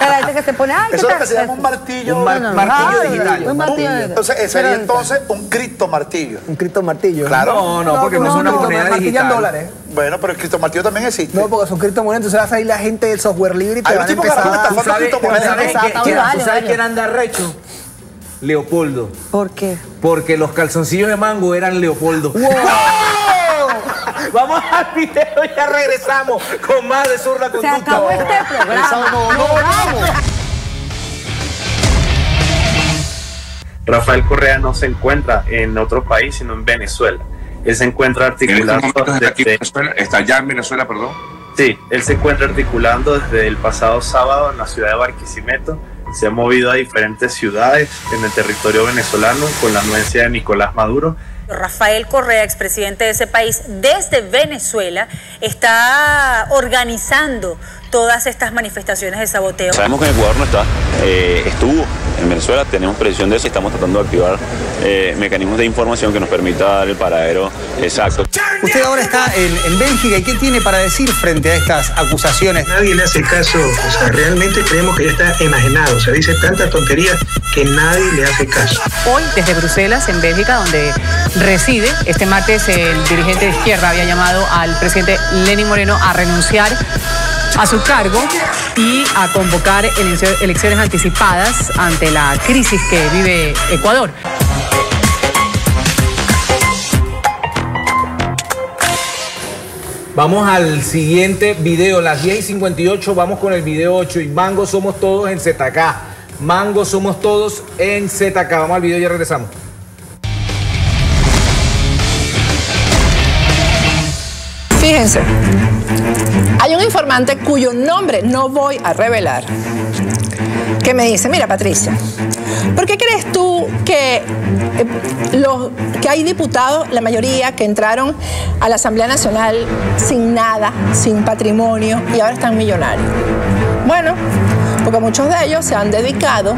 la gente que se pone, ay, ¿qué Eso es lo que se llama un martillo. Un mar- No, no, martillo ah, digital. Un martillo Un-. Entonces, Pero sería entonces un cripto martillo. Un cripto martillo. Claro. No, no, porque no, es una no, moneda digital. dólares. Bueno, pero el cripto martillo también existe. No, porque son criptomonedas, entonces va a salir la gente del software libre y te Hay van a un tipo que empezar a... está ¿Tú sabes, criptomonedas. ¿tú sabes Exacto. que- quién- anda recho? Leopoldo. ¿Por qué? Porque los calzoncillos de mango eran Leopoldo. Vamos al video y ya regresamos con más de Zurda Se Conducta. acabó este programa. No, no, vamos. Rafael Correa no se encuentra en otro país, sino en Venezuela. Él se encuentra En estos articulando está aquí en desde Venezuela, está allá en Venezuela, perdón. Sí, él se encuentra articulando desde el pasado sábado en la ciudad de Barquisimeto. Se ha movido a diferentes ciudades en el territorio venezolano con la anuencia de Nicolás Maduro. Rafael Correa, expresidente de ese país, desde Venezuela, está organizando todas estas manifestaciones de saboteo. Sabemos que en Ecuador no está, eh, estuvo en Venezuela, tenemos presión de eso y estamos tratando de activar eh, mecanismos de información que nos permita dar el paradero exacto. Usted ahora está en, en Bélgica y ¿qué tiene para decir frente a estas acusaciones? Nadie le hace caso, o sea, realmente creemos que ya está enajenado, se dice tanta tontería que nadie le hace caso. Hoy, desde Bruselas, en Bélgica, donde reside, este martes el dirigente de izquierda había llamado al presidente Lenín Moreno a renunciar a su cargo y a convocar elecciones anticipadas ante la crisis que vive Ecuador. Vamos al siguiente video, las 10 y 58, vamos con el video 8 y Mango somos todos en ZK. Mango somos todos en ZK. Vamos al video y ya regresamos. Fíjense, hay un informante cuyo nombre no voy a revelar, que me dice, mira Patricia, ¿por qué crees tú que, eh, los, que hay diputados, la mayoría, que entraron a la Asamblea Nacional sin nada, sin patrimonio y ahora están millonarios? Bueno, porque muchos de ellos se han dedicado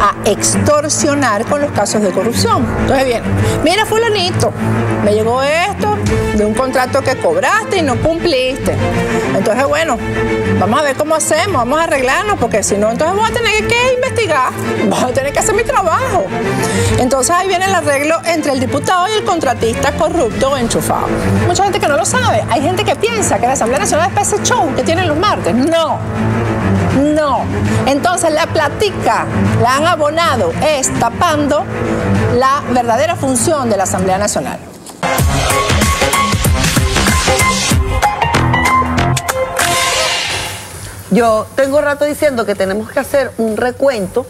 a extorsionar con los casos de corrupción. Entonces bien, mira fulanito, me llegó esto de un contrato que cobraste y no cumpliste. Entonces bueno, vamos a ver cómo hacemos, vamos a arreglarnos, porque si no, entonces voy a tener que investigar, voy a tener que hacer mi trabajo. Entonces ahí viene el arreglo entre el diputado y el contratista corrupto o enchufado. Mucha gente que no lo sabe, hay gente que piensa que la Asamblea Nacional es ese show que tienen los martes. No, no. Entonces la platica la han abonado es tapando la verdadera función de la Asamblea Nacional. Yo tengo rato diciendo que tenemos que hacer un recuento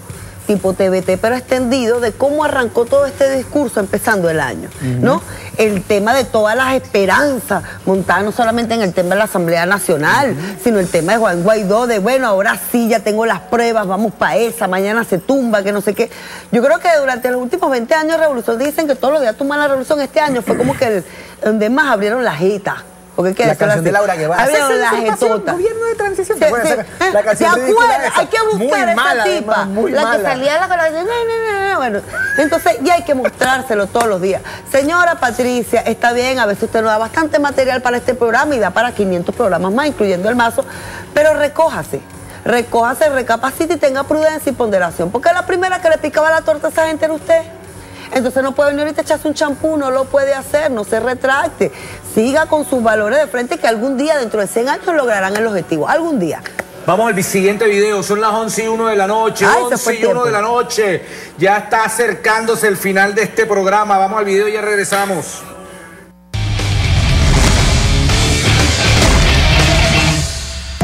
tipo TBT, pero extendido, de cómo arrancó todo este discurso empezando el año, ¿no? El tema de todas las esperanzas montadas no solamente en el tema de la Asamblea Nacional, sino el tema de Juan Guaidó, de bueno, ahora sí, ya tengo las pruebas, vamos para esa, mañana se tumba, que no sé qué. Yo creo que durante los últimos 20 años de revolución, dicen que todos los días tumban la revolución, este año fue como que el, donde más abrieron la jeta. Porque qué La canción de Laura Guevara. Esa la jetota. gobierno de transición. ¿Te acuerdas? sí. La canción esa. Hay que buscar Muy esa mala, tipa. además, muy la mala. que salía la de... "Ne, ne, ne, ne". Bueno, entonces, y hay que mostrárselo todos los días. Señora Patricia, está bien, a veces usted nos da bastante material para este programa y da para 500 programas más, incluyendo el mazo, pero recójase. Recójase, recapacite y tenga prudencia y ponderación. Porque la primera que le picaba la torta a esa gente era usted. Entonces no puede venir ahorita a echarse un champú, no lo puede hacer, no se retracte. Siga con sus valores de frente que algún día, dentro de 100 años, lograrán el objetivo. Algún día. Vamos al siguiente video, son las 11 y 1 de la noche, Ay, se fue 11 el y 1 tiempo. de la noche. Ya está acercándose el final de este programa. Vamos al video y ya regresamos.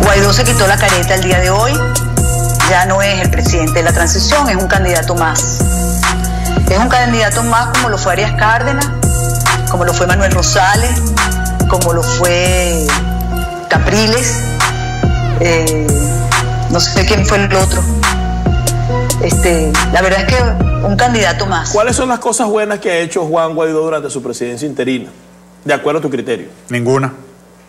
Guaidó se quitó la careta el día de hoy. Ya no es el presidente de la transición, es un candidato más. Es un candidato más como lo fue Arias Cárdenas, como lo fue Manuel Rosales, como lo fue Capriles. eh, no sé quién fue el otro. Este, la verdad es que un candidato más. ¿Cuáles son las cosas buenas que ha hecho Juan Guaidó durante su presidencia interina? De acuerdo a tu criterio. Ninguna.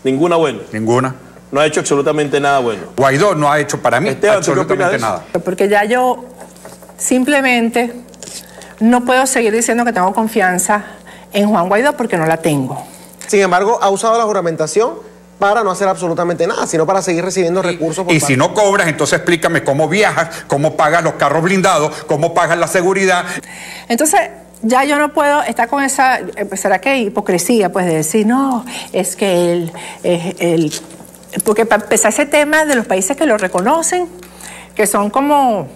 Ninguna buena. Ninguna. No ha hecho absolutamente nada bueno. Guaidó no ha hecho para mí Esteban, ¿tú qué opinas absolutamente nada. Porque ya yo simplemente no puedo seguir diciendo que tengo confianza en Juan Guaidó porque no la tengo. Sin embargo, ha usado la juramentación para no hacer absolutamente nada, sino para seguir recibiendo recursos. por Y parte- si no cobras, entonces explícame cómo viajas, cómo pagas los carros blindados, cómo pagas la seguridad. Entonces, ya yo no puedo estar con esa, eh, ¿será que hipocresía? Pues de decir, no, es que él, es el, porque para empezar ese tema de los países que lo reconocen, que son como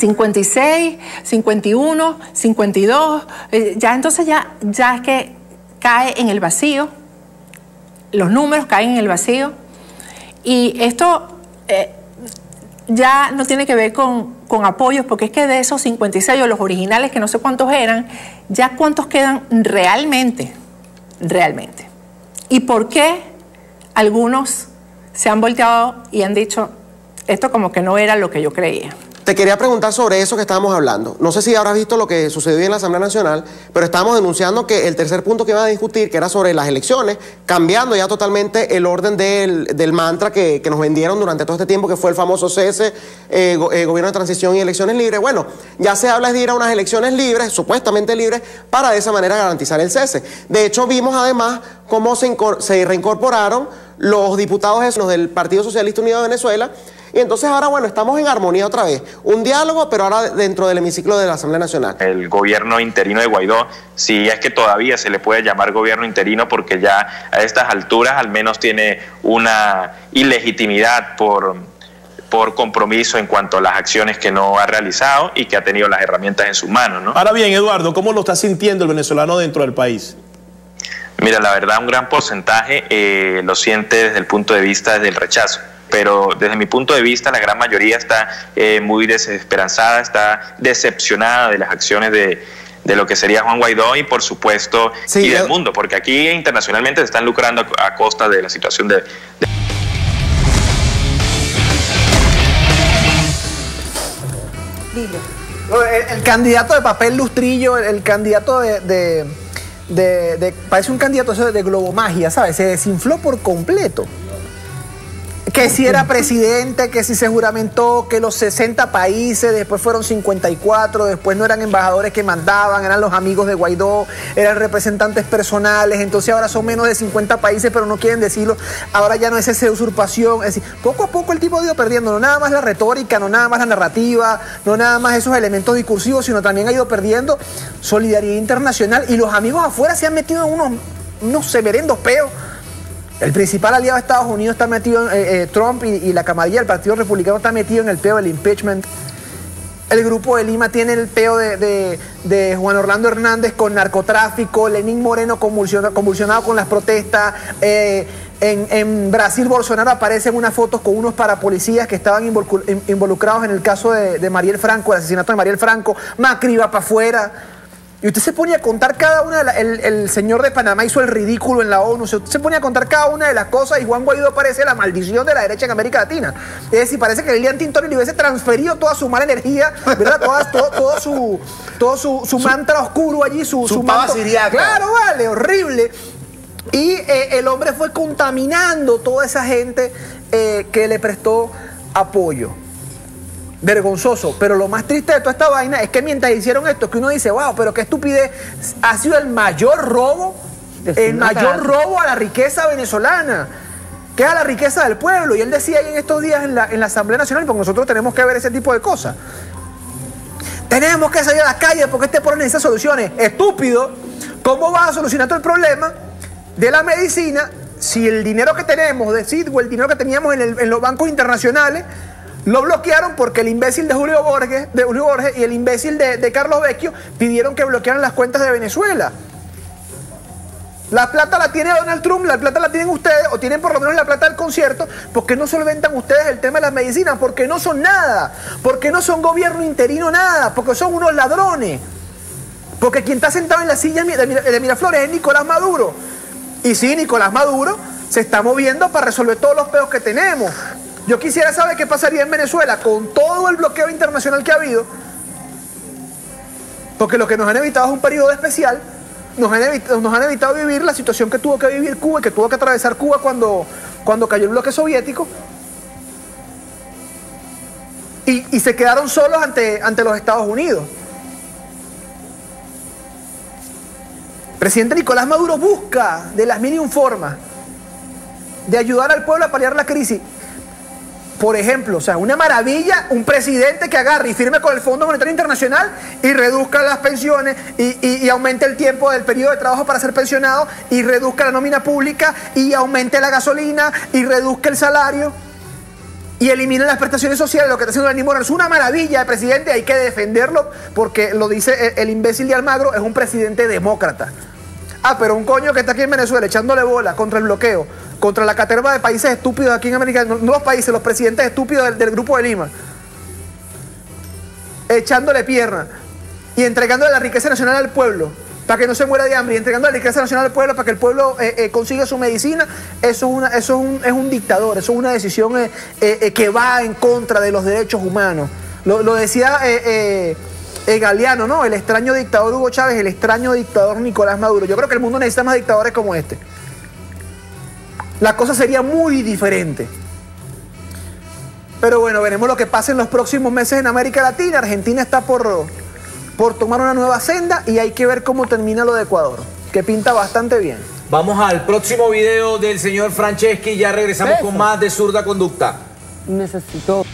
56, 51, 52, eh, ya entonces ya, ya es que cae en el vacío, los números caen en el vacío, y esto eh, ya no tiene que ver con, con apoyos, porque es que de esos 56 o los originales, que no sé cuántos eran, ya cuántos quedan realmente, realmente. ¿Y por qué algunos se han volteado y han dicho, esto como que no era lo que yo creía. Te quería preguntar sobre eso que estábamos hablando. No sé si habrás visto lo que sucedió en la Asamblea Nacional, pero estábamos denunciando que el tercer punto que iban a discutir, que era sobre las elecciones, cambiando ya totalmente el orden del, del mantra que, que nos vendieron durante todo este tiempo, que fue el famoso cese, eh, eh, gobierno de transición y elecciones libres. Bueno, ya se habla de ir a unas elecciones libres, supuestamente libres, para de esa manera garantizar el cese. De hecho, vimos además cómo se, se reincorporaron los diputados esos del Partido Socialista Unido de Venezuela. Y entonces ahora, bueno, estamos en armonía otra vez. Un diálogo, pero ahora dentro del hemiciclo de la Asamblea Nacional. el gobierno interino de Guaidó, si es que todavía se le puede llamar gobierno interino porque ya a estas alturas al menos tiene una ilegitimidad por, por compromiso en cuanto a las acciones que no ha realizado y que ha tenido las herramientas en sus manos. ¿no? Ahora bien, Eduardo, ¿cómo lo está sintiendo el venezolano dentro del país? Mira, la verdad un gran porcentaje eh, lo siente desde el punto de vista del rechazo. Pero desde mi punto de vista, la gran mayoría está eh, muy desesperanzada, está decepcionada de las acciones de, de lo que sería Juan Guaidó y, por supuesto, y del mundo, porque aquí internacionalmente se están lucrando a, a costa de la situación de, No, El, el candidato de papel lustrillo, el, el candidato de, de- de- de- Parece un candidato de globomagia, ¿sabes? Se desinfló por completo. Que si era presidente, que si se juramentó, que los 60 países, después fueron 54, después no eran embajadores que mandaban, eran los amigos de Guaidó, eran representantes personales, entonces ahora son menos de 50 países, pero no quieren decirlo, ahora ya no es esa usurpación, es decir, poco a poco el tipo ha ido perdiendo, no nada más la retórica, no nada más la narrativa, no nada más esos elementos discursivos, sino también ha ido perdiendo solidaridad internacional y los amigos afuera se han metido en unos, unos severendos peos. El principal aliado de Estados Unidos está metido, eh, eh, Trump y, la camarilla del Partido Republicano está metido en el peo del impeachment. El grupo de Lima tiene el peo de, Juan Orlando Hernández con narcotráfico, Lenín Moreno convulsiona- convulsionado con las protestas. eh, en, Brasil, Bolsonaro aparece en unas fotos con unos parapolicías que estaban involucr- in- involucrados en el caso de, de Mariel Franco, el asesinato de Mariel Franco. Macri va para afuera. Y usted se ponía a contar cada una de las... El, el señor de Panamá hizo el ridículo en la ONU. Usted se ponía a contar cada una de las cosas y Juan Guaidó parece la maldición de la derecha en América Latina. Es decir, parece que Lilian Tintori le hubiese transferido toda su mala energía, ¿verdad? Toda, todo, todo su, todo su, su mantra oscuro allí, su, su pava manto-. Claro, vale, horrible. Y eh, el hombre fue contaminando toda esa gente eh, que le prestó apoyo. Vergonzoso, pero lo más triste de toda esta vaina es que mientras hicieron esto, que uno dice, wow, pero qué estupidez, ha sido el mayor robo, el mayor robo a la riqueza venezolana, que es a la riqueza del pueblo. Y él decía ahí en estos días en la, en la Asamblea Nacional, porque nosotros tenemos que ver ese tipo de cosas. Tenemos que salir a las calles porque este pueblo necesita soluciones. Estúpido, ¿cómo vas a solucionar todo el problema de la medicina si el dinero que tenemos de CID o el dinero que teníamos en, el- en los bancos internacionales lo bloquearon porque el imbécil de Julio Borges, de Julio Borges y el imbécil de, de Carlos Vecchio pidieron que bloquearan las cuentas de Venezuela? La plata la tiene Donald Trump, la plata la tienen ustedes, o tienen por lo menos la plata del concierto, porque no solventan ustedes el tema de las medicinas, porque no son nada, porque no son gobierno interino nada, porque son unos ladrones. Porque quien está sentado en la silla de Mira- de Miraflores es Nicolás Maduro. Y sí, Nicolás Maduro se está moviendo para resolver todos los peos que tenemos. Yo quisiera saber qué pasaría en Venezuela con todo el bloqueo internacional que ha habido, porque lo que nos han evitado es un periodo especial. Nos han, evitado, nos han evitado vivir la situación que tuvo que vivir Cuba y que tuvo que atravesar Cuba cuando, cuando cayó el bloque soviético. Y, se quedaron solos ante, ante los Estados Unidos. Presidente Nicolás Maduro busca de las mil formas de ayudar al pueblo a paliar la crisis. Por ejemplo, o sea, una maravilla, un presidente que agarre y firme con el Fondo Monetario Internacional y reduzca las pensiones y, aumente el tiempo del periodo de trabajo para ser pensionado y reduzca la nómina pública y aumente la gasolina y reduzca el salario y elimine las prestaciones sociales, lo que está haciendo Lenín Moreno. Es una maravilla, presidente, hay que defenderlo porque lo dice el, el imbécil de Almagro, es un presidente demócrata. Ah, pero un coño que está aquí en Venezuela echándole bola contra el bloqueo, contra la caterva de países estúpidos aquí en América, no, los países, los presidentes estúpidos del, Grupo de Lima, echándole pierna y entregándole la riqueza nacional al pueblo para que no se muera de hambre y entregando la riqueza nacional al pueblo para que el pueblo eh, eh, consiga su medicina, eso es, una, eso es, un, es un dictador, eso es una decisión eh, que va en contra de los derechos humanos. Lo, decía Galeano, ¿no? El extraño dictador Hugo Chávez, el extraño dictador Nicolás Maduro. Yo creo que el mundo necesita más dictadores como este. La cosa sería muy diferente. Pero bueno, veremos lo que pasa en los próximos meses en América Latina. Argentina está por, por tomar una nueva senda y hay que ver cómo termina lo de Ecuador, que pinta bastante bien. Vamos al próximo video del señor Franceschi y ya regresamos Eso. con más de zurda conducta. Necesito.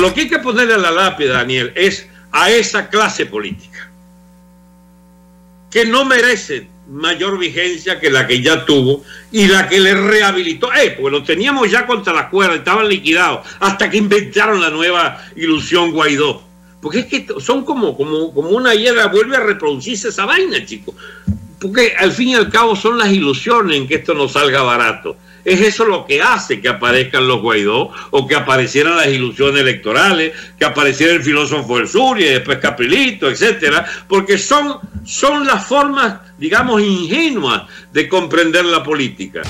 Lo que hay que ponerle la lápida, Daniel, es a esa clase política, que no merece mayor vigencia que la que ya tuvo y la que le rehabilitó. Eh, porque lo teníamos ya contra la cuerda, estaban liquidados, hasta que inventaron la nueva ilusión Guaidó. Porque es que son como, como, como una hiedra, vuelve a reproducirse esa vaina, chicos. Porque al fin y al cabo son las ilusiones en que esto no salga barato. Es eso lo que hace que aparezcan los Guaidó o que aparecieran las ilusiones electorales, que apareciera el filósofo del sur y después Caprilito, etcétera, porque son, son las formas, digamos, ingenuas de comprender la política.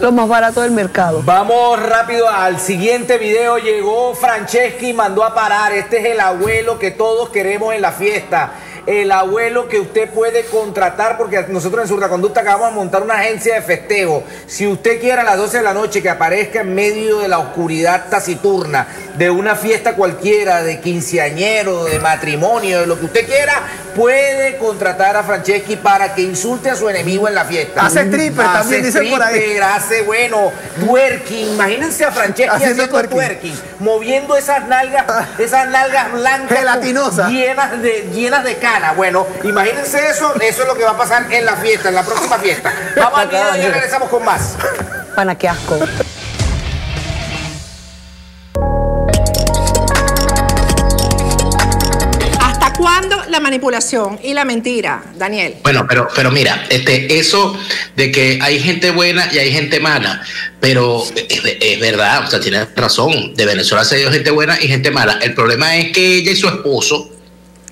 Lo más barato del mercado. Vamos rápido al siguiente video. Llegó Franceschi y mandó a parar. Este es el abuelo que todos queremos en la fiesta. El abuelo que usted puede contratar porque nosotros en Surda Conducta acabamos de montar una agencia de festejo. Si usted quiere a las 12 de la noche que aparezca en medio de la oscuridad taciturna de una fiesta cualquiera, de quinceañero, de matrimonio, de lo que usted quiera, puede contratar a Franceschi para que insulte a su enemigo en la fiesta. Hace stripper también, dicen por ahí. hace, bueno, twerking. Imagínense a Franceschi Haciendo haciendo, twerking. twerking. moviendo esas nalgas, esas nalgas blancas. Gelatinosas. Llenas de, llenas de Bueno, imagínense eso, eso es lo que va a pasar en la fiesta, en la próxima fiesta. Vamos al video y ya regresamos con más. Pana, qué asco. ¿Hasta cuándo la manipulación y la mentira, Daniel? Bueno, pero, pero mira, este, eso de que hay gente buena y hay gente mala, pero es, es verdad, o sea, tienes razón, de Venezuela se dio gente buena y gente mala. El problema es que ella y su esposo,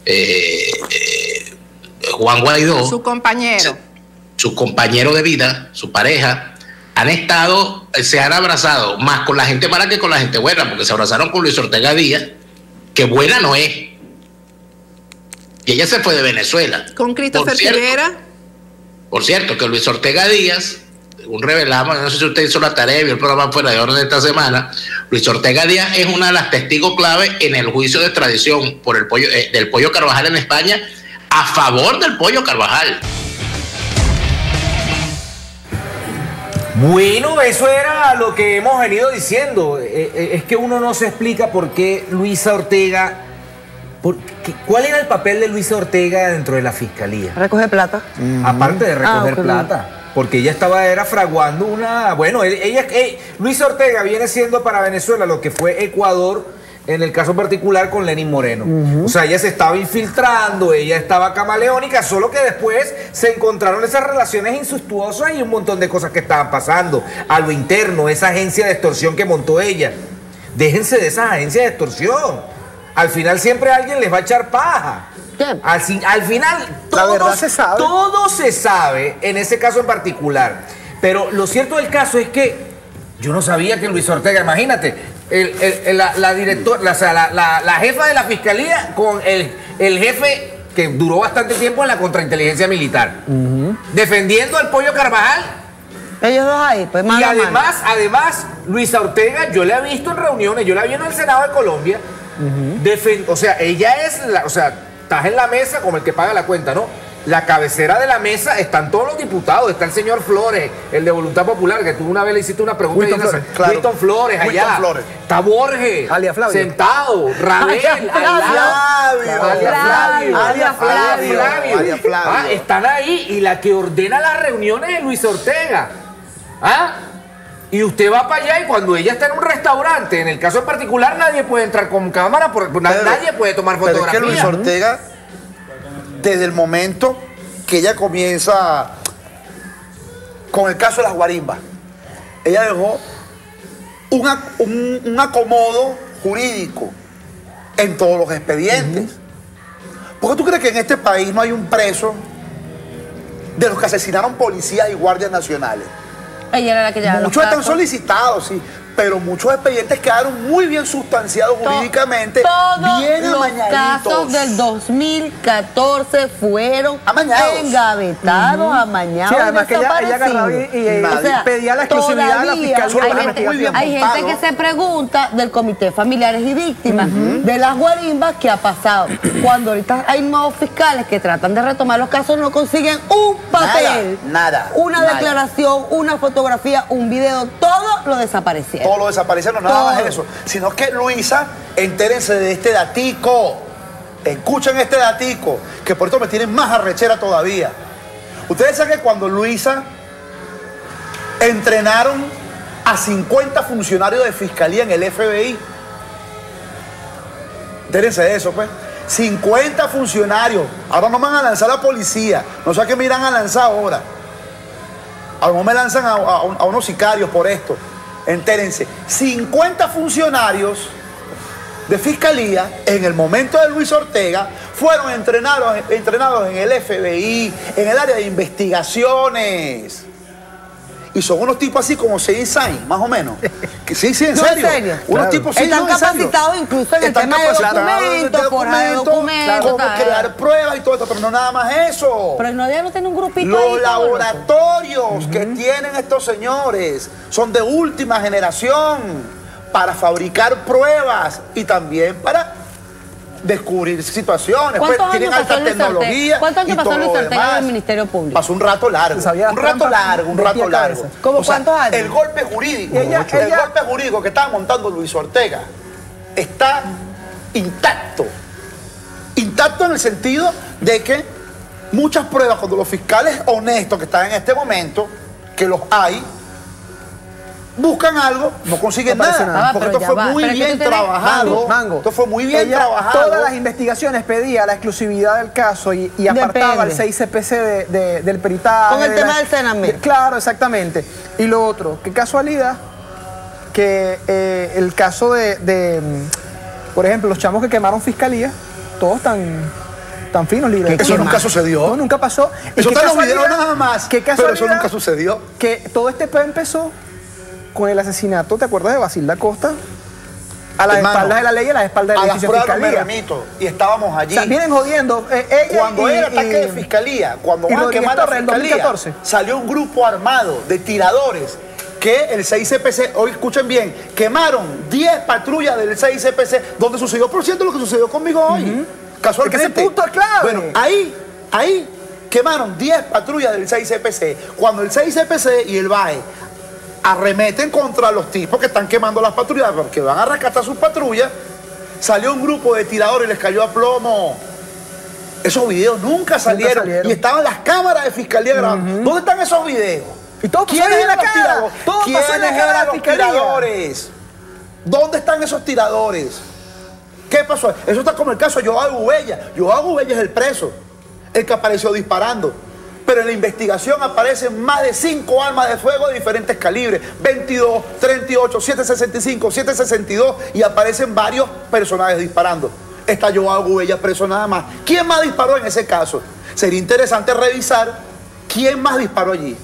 eh, eh, Juan Guaidó, Su compañero. su compañero de vida, su pareja, han estado, se han abrazado más con la gente mala que con la gente buena, porque se abrazaron con Luis Ortega Díaz, que buena no es. Y ella se fue de Venezuela. Con Christopher Por cierto. Por cierto, que Luis Ortega Díaz, un revelamos, no sé si usted hizo la tarea y vio el programa fuera de orden de esta semana, Luis Ortega Díaz es una de las testigos clave en el juicio de extradición por el pollo, eh, del pollo Carvajal en España a favor del pollo Carvajal. Bueno, eso era lo que hemos venido diciendo. Eh, eh, es que uno no se explica por qué Luisa Ortega. por qué- ¿Cuál era el papel de Luisa Ortega dentro de la fiscalía? Recoge plata. Aparte de recoger Ah, plata. Porque ella estaba era fraguando una. Bueno, e- ella, eh, Luisa Ortega viene siendo para Venezuela lo que fue Ecuador en el caso particular con Lenin Moreno. O sea, ella se estaba infiltrando, ella estaba camaleónica, solo que después se encontraron esas relaciones incestuosas y un montón de cosas que estaban pasando a lo interno, esa agencia de extorsión que montó ella. Déjense de esas agencias de extorsión. Al final siempre alguien les va a echar paja. Al, fin- al final todo, se sabe. todo se sabe en ese caso en particular. Pero lo cierto del caso es que yo no sabía que Luis Ortega, imagínate, el- el- el- la, la director- la, la- jefa de la fiscalía con el, el jefe que duró bastante tiempo en la contrainteligencia militar, defendiendo al pollo Carvajal. Ellos dos ahí, pues mano Y además, además, Luisa Ortega, yo la he visto en reuniones, yo la vi en el Senado de Colombia. o sea, ella es la, o sea, estás en la mesa como el que paga la cuenta, ¿no? La cabecera de la mesa están todos los diputados, está el señor Flores, el de Voluntad Popular, que tú una vez le hiciste una pregunta Winston y una- Flores, claro. Flores allá. Winston Flores. Está Borges, Alia Flavia. sentado, Rabel, Alia. Alia Flavio. Alia Flavio. Flavio. Alia Flavio. Ah, están ahí y la que ordena las reuniones es Luis Ortega. ¿Ah? Y usted va para allá y cuando ella está en un restaurante, en el caso en particular, nadie puede entrar con cámara, porque nadie puede tomar Pero es fotografía. que Luis Ortega, desde el momento que ella comienza con el caso de las guarimbas, ella dejó un- un acomodo jurídico en todos los expedientes. ¿Por qué tú crees que en este país no hay un preso de los que asesinaron policías y guardias nacionales? Ella era la que llevaba los Muchos están solicitados, sí, pero muchos expedientes quedaron muy bien sustanciados jurídicamente, Todos bien los amañaditos. casos del 2014 fueron engavetados, amañados. Sí, además que ella- ella agarraba y- y- y pedía la exclusividad de la fiscalía Hay, la gente, investigación. hay gente que se pregunta del Comité Familiares y Víctimas de las guarimbas qué ha pasado. Cuando ahorita hay nuevos fiscales que tratan de retomar los casos, no consiguen un papel. Nada, nada, Una nada. declaración, una fotografía, un video, todo lo desaparecieron. Todo lo desaparecieron, nada más Todo. eso. Sino que Luisa, entérense de este datico. Escuchen este datico, que por esto me tienen más arrechera todavía. Ustedes saben que cuando Luisa entrenaron a 50 funcionarios de fiscalía en el FBI. Entérense de eso, pues. 50 funcionarios. Ahora no me van a lanzar a la policía. No sé a qué me irán a lanzar ahora. A lo mejor me lanzan a, a- a unos sicarios por esto. Entérense. 50 funcionarios de fiscalía en el momento de Luis Ortega fueron entrenados, entrenados en el FBI, en el área de investigaciones. Y son unos tipos así como seis Sainz, más o menos. Que sí, sí, en No, serio. en serio. Unos Claro. tipos sí, Están no, capacitados incluso en el Están tema de capacitados documentos, de documentos, cómo tal. crear pruebas y todo esto, pero no nada más eso. Pero no, no tiene un grupito Los ahí, laboratorios que tienen estos señores son de última generación para fabricar pruebas y también para descubrir situaciones. Pues, ¿Cuántos tienen alta tecnología. ¿Cuántos años y pasó todo Luis lo Ortega en demás. el Ministerio Público? Pasó un rato largo. Sabía Un rato largo, un rato largo. ¿Cómo O sea, cuántos años? El golpe jurídico, Ella- el golpe jurídico que estaba montando Luis Ortega está intacto. Intacto en el sentido de que muchas pruebas, cuando los fiscales honestos que están en este momento, que los hay, buscan algo, no consiguen No nada. nada. Porque Ah, esto fue va. muy bien trabajado. Mango, Mango. Esto fue muy bien Ella, trabajado. Todas las investigaciones pedía la exclusividad del caso y, y apartaba al Depende. 6CPC de- de- del peritaje. Con el de tema la- del Sename. Claro, exactamente. Y lo otro, qué casualidad que eh, el caso de, de, mm, por ejemplo, los chamos que quemaron fiscalía, todos tan, tan finos, libres. Eso nunca sucedió. No, nunca pasó. Eso está en los casualidad- videos nada más. Qué Pero eso casualidad nunca sucedió. Que todo este empezó con el asesinato, ¿te acuerdas de Basilda Costa? A las Hermano, espaldas de la ley y a las espaldas de A la las justicia pruebas me remito. Y estábamos allí. O sea, vienen jodiendo. eh, ella Cuando y- era el ataque y- de fiscalía, cuando van a quemar la Torres, el fiscalía, 2014. salió un grupo armado de tiradores que el 6CPC, hoy escuchen bien, quemaron 10 patrullas del 6CPC, donde sucedió, por cierto, lo que sucedió conmigo hoy. Casualmente. Es que ese punto es clave. Bueno, ahí, ahí quemaron 10 patrullas del 6CPC. Cuando el 6CPC y el BAE arremeten contra los tipos que están quemando las patrullas, porque van a rescatar sus patrullas, salió un grupo de tiradores y les cayó a plomo. Esos videos nunca salieron. salieron. Y estaban las cámaras de fiscalía grabando. ¿Dónde están esos videos? Y todo ¿Quiénes en la cara. Todo en ¿Quiénes cara eran los tiradores? ¿Dónde están esos tiradores? ¿Qué pasó? Eso está como el caso de Joao Gubella. Joao Gubella es el preso, el que apareció disparando. Pero en la investigación aparecen más de cinco armas de fuego de diferentes calibres. 22, 38, 765, 762 y aparecen varios personajes disparando. Está Joao Gubella preso nada más. ¿Quién más disparó en ese caso? Sería interesante revisar quién más disparó allí.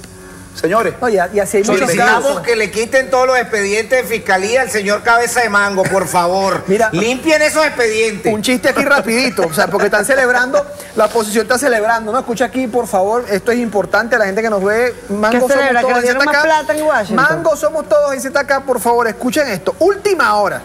Señores, No, y, y así hay muchos Solicitamos casos. que le quiten todos los expedientes de fiscalía al señor Cabeza de Mango, por favor. Mira, limpien esos expedientes. Un chiste aquí rapidito, o sea, porque están celebrando, la oposición está celebrando, ¿no? Escucha aquí, por favor, esto es importante, la gente que nos ve, Mango ¿Qué celebra? somos ¿Que todos le en ZK. plata en? Mango somos todos en ZK, por favor, escuchen esto. Última hora.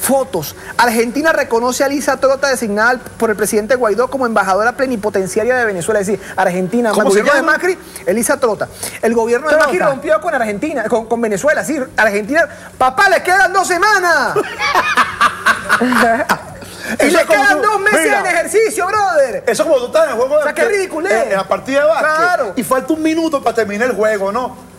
Fotos. Argentina reconoce a Lisa Trota designada por el presidente Guaidó como embajadora plenipotenciaria de Venezuela. Es decir, Argentina, el ¿Cómo se gobierno de? Macri, Elisa Trota. El gobierno de. Macri rompió con Argentina, con, con Venezuela. Sí, Argentina. Papá, le quedan dos semanas. y Eso le quedan tú- dos meses mira. en ejercicio, brother. Eso como tú estás en el juego O sea, qué ridículo es. En la partida de básquet. Claro. Y falta un minuto para terminar el juego, ¿no?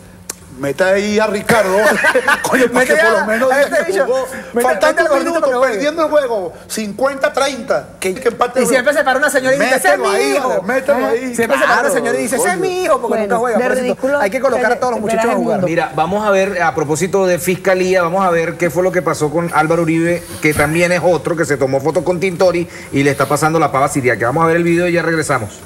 Meta ahí a Ricardo. Coño, para que por lo menos diga este que bicho. jugó. Mete- Faltando mete un al minuto, para que perdiendo el juego. 50-30. Que, que empate Y siempre se para una señora y dice, ese es Mételo mi ahí, hijo. vale, mételo ahí. Siempre se para una Claro, señora y dice, ese es coño. mi hijo, porque Bueno, nunca juega. de Por eso ridículo, hay que colocar a todos los muchachos a el jugar. mundo. Mira, vamos a ver, a propósito de fiscalía, vamos a ver qué fue lo que pasó con Álvaro Uribe, que también es otro que se tomó foto con Tintori y le está pasando la pava siriaca. Vamos a ver el video y ya regresamos.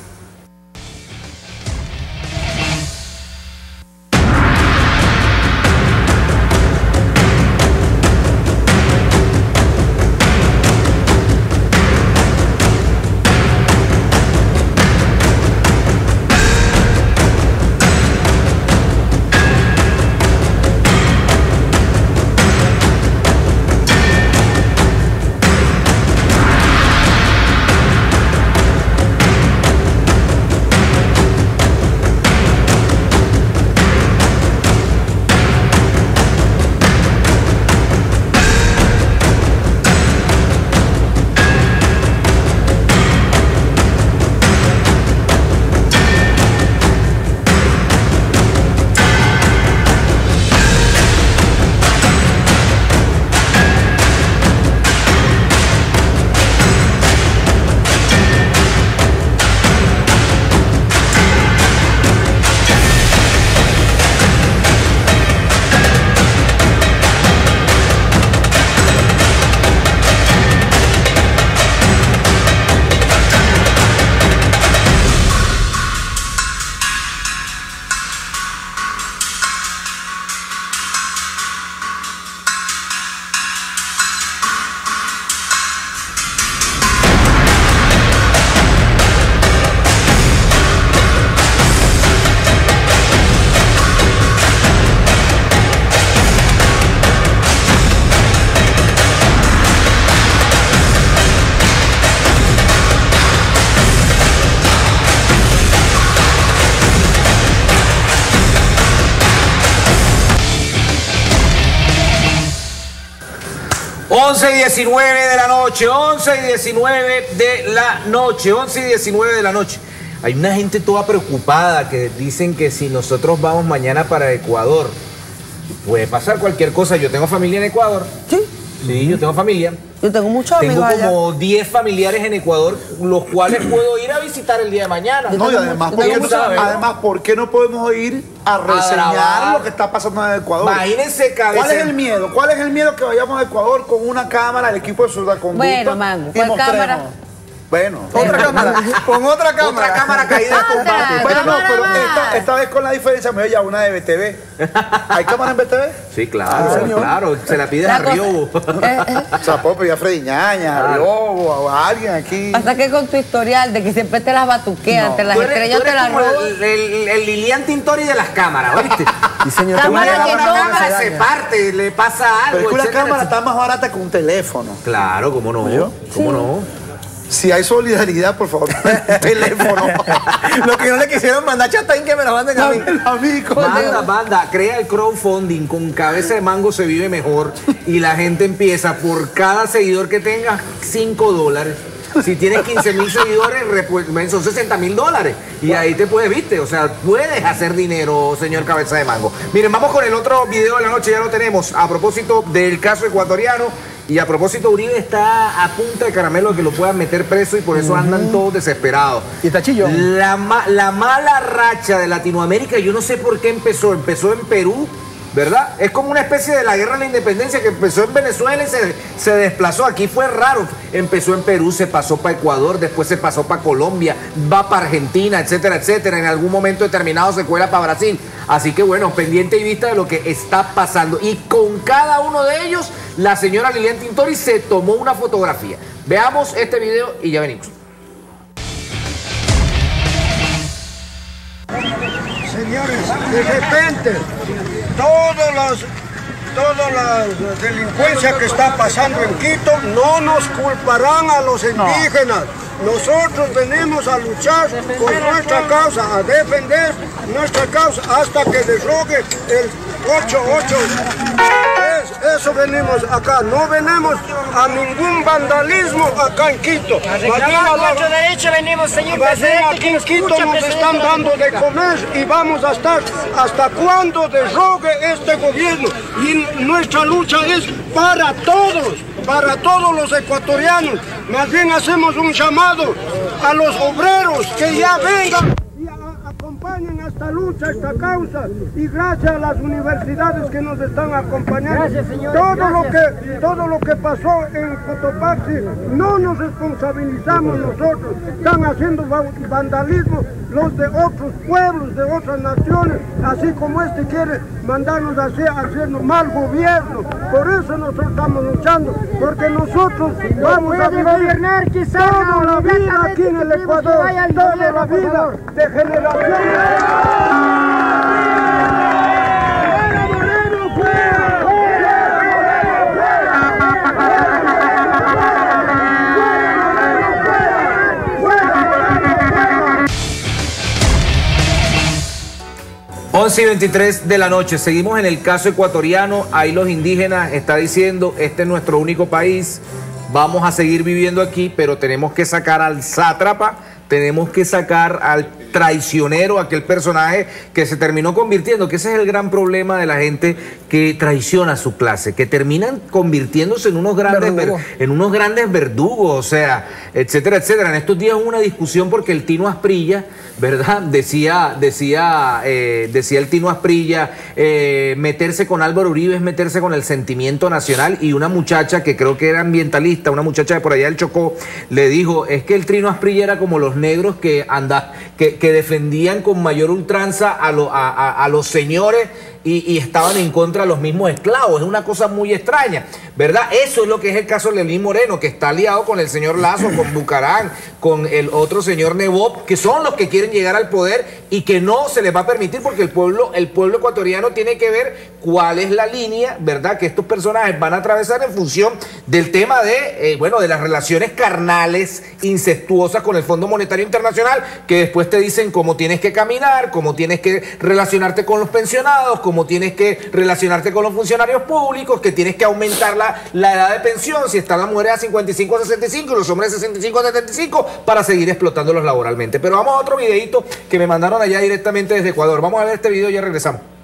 19 de la noche, 11 y 19 de la noche, 11 y 19 de la noche. Hay una gente toda preocupada que dicen que si nosotros vamos mañana para Ecuador, puede pasar cualquier cosa. Yo tengo familia en Ecuador. Sí. Sí, yo tengo familia. Yo tengo muchos Tengo amigos allá. como 10 familiares en Ecuador, los cuales puedo ir a visitar el día de mañana. No, y además, ¿por qué, no, además, ¿por qué no podemos ir a reseñar lo que está pasando en Ecuador? Imagínense, cabeza- ¿Cuál es el miedo? ¿Cuál es el miedo que vayamos a Ecuador con una cámara, el equipo de conducta Bueno, Mango, ¿cuál mostremos? cámara? Bueno. Otra cámara, con otra cámara. Otra cámara caída de combate. Bueno, no, pero esta, esta vez con la diferencia me voy a una de BTV. ¿Hay cámara en BTV? Sí, claro, claro. Se la pides La a Riobo. O sea, puedo pedir a Freddy Ñaña, a Lobo, a alguien aquí. Pasa que con tu historial de que siempre te las batuquean, No. te las estrellas te las roban. El, el- el Lilian Tintori de las cámaras, ¿oíste? Sí, señor. Una Cámara que toca. cámara se parte, le pasa algo. Pero es que una etcétera, cámara está más barata que un teléfono. Claro, cómo no. ¿Yo? ¿Cómo no? Si hay solidaridad, por favor, teléfono. Lo que no le quisieron mandar chatain que me lo manden a mí. Amigo. Manda, manda, crea el crowdfunding, con cabeza de mango se vive mejor y la gente empieza por cada seguidor que tenga 5 dólares. Si tienes 15 mil seguidores, son 60 mil dólares. Y ahí te puedes, viste, o sea, puedes hacer dinero, señor cabeza de mango. Miren, vamos con el otro video de la noche, ya lo tenemos. A propósito del caso ecuatoriano. Y a propósito, Uribe está a punta de caramelo de que lo puedan meter preso y por eso andan todos desesperados. Y está chillón. La, ma- la mala racha de Latinoamérica, yo no sé por qué empezó. Empezó en Perú, ¿verdad? Es como una especie de la guerra de la independencia que empezó en Venezuela y se, se desplazó. Aquí fue raro. Empezó en Perú, se pasó para Ecuador, después se pasó para Colombia, va para Argentina, etcétera, etcétera. En algún momento determinado se cuela para Brasil. Así que bueno, pendiente y vista de lo que está pasando. Y con cada uno de ellos, la señora Lilian Tintori se tomó una fotografía. Veamos este video y ya venimos. Señores, de repente, todos los, toda la delincuencia que está pasando en Quito no nos culparán a los indígenas. Nosotros venimos a luchar con nuestra causa, a defender nuestra causa hasta que derrogue el 88. Es, eso venimos acá, no venimos a ningún vandalismo acá en Quito. A nuestro derecho venimos, señor presidente, aquí en Quito nos presidente están dando de comer y vamos a estar hasta cuando derrogue este gobierno. Y nuestra lucha es para todos, para todos los ecuatorianos. Más bien hacemos un llamado a los obreros que ya vengan y a- acompañen esta lucha, esta causa. Y gracias a las universidades que nos están acompañando. Gracias, señores, todo lo que todo lo que pasó en Cotopaxi no nos responsabilizamos nosotros. Están haciendo va- vandalismo los de otros pueblos, de otras naciones, así como este quiere mandarnos así, haciendo mal gobierno. Por eso nosotros estamos luchando, porque nosotros vamos a gobernar, salga toda la vida aquí en el Ecuador, toda la vida de generaciones. 11 y 23 de la noche, seguimos en el caso ecuatoriano, ahí los indígenas está diciendo, este es nuestro único país, vamos a seguir viviendo aquí, pero tenemos que sacar al sátrapa, tenemos que sacar al traicionero, aquel personaje que se terminó convirtiendo, que ese es el gran problema de la gente que traiciona a su clase, que terminan convirtiéndose en unos grandes, en unos grandes verdugos, o sea, etcétera, etcétera. En estos días hubo una discusión porque el Tino Asprilla, ¿verdad? Decía, decía, eh, decía el Tino Asprilla, eh, meterse con Álvaro Uribe es meterse con el sentimiento nacional y una muchacha que creo que era ambientalista, una muchacha de por allá del Chocó, le dijo, es que el Trino Asprilla era como los negros que anda, que, que defendían con mayor ultranza a, a los señores y, estaban en contra de los mismos esclavos. Es una cosa muy extraña, ¿verdad? Eso es lo que es el caso de Lenín Moreno, que está aliado con el señor Lazo, con Bucarán, con el otro señor Nebop, que son los que quieren llegar al poder y que no se les va a permitir porque el pueblo, el pueblo ecuatoriano tiene que ver cuál es la línea, ¿verdad? Que estos personajes van a atravesar en función del tema de, eh, bueno, de las relaciones carnales, incestuosas con el Fondo Monetario Internacional, que después te dicen cómo tienes que caminar, cómo tienes que relacionarte con los pensionados, cómo tienes que relacionarte con los funcionarios públicos, que tienes que aumentar la, la edad de pensión, si están las mujeres a 55 a 65 y los hombres a 65 a 75, para seguir explotándolos laboralmente. Pero vamos a otro videito que me mandaron allá directamente desde Ecuador. Vamos a ver este video y ya regresamos.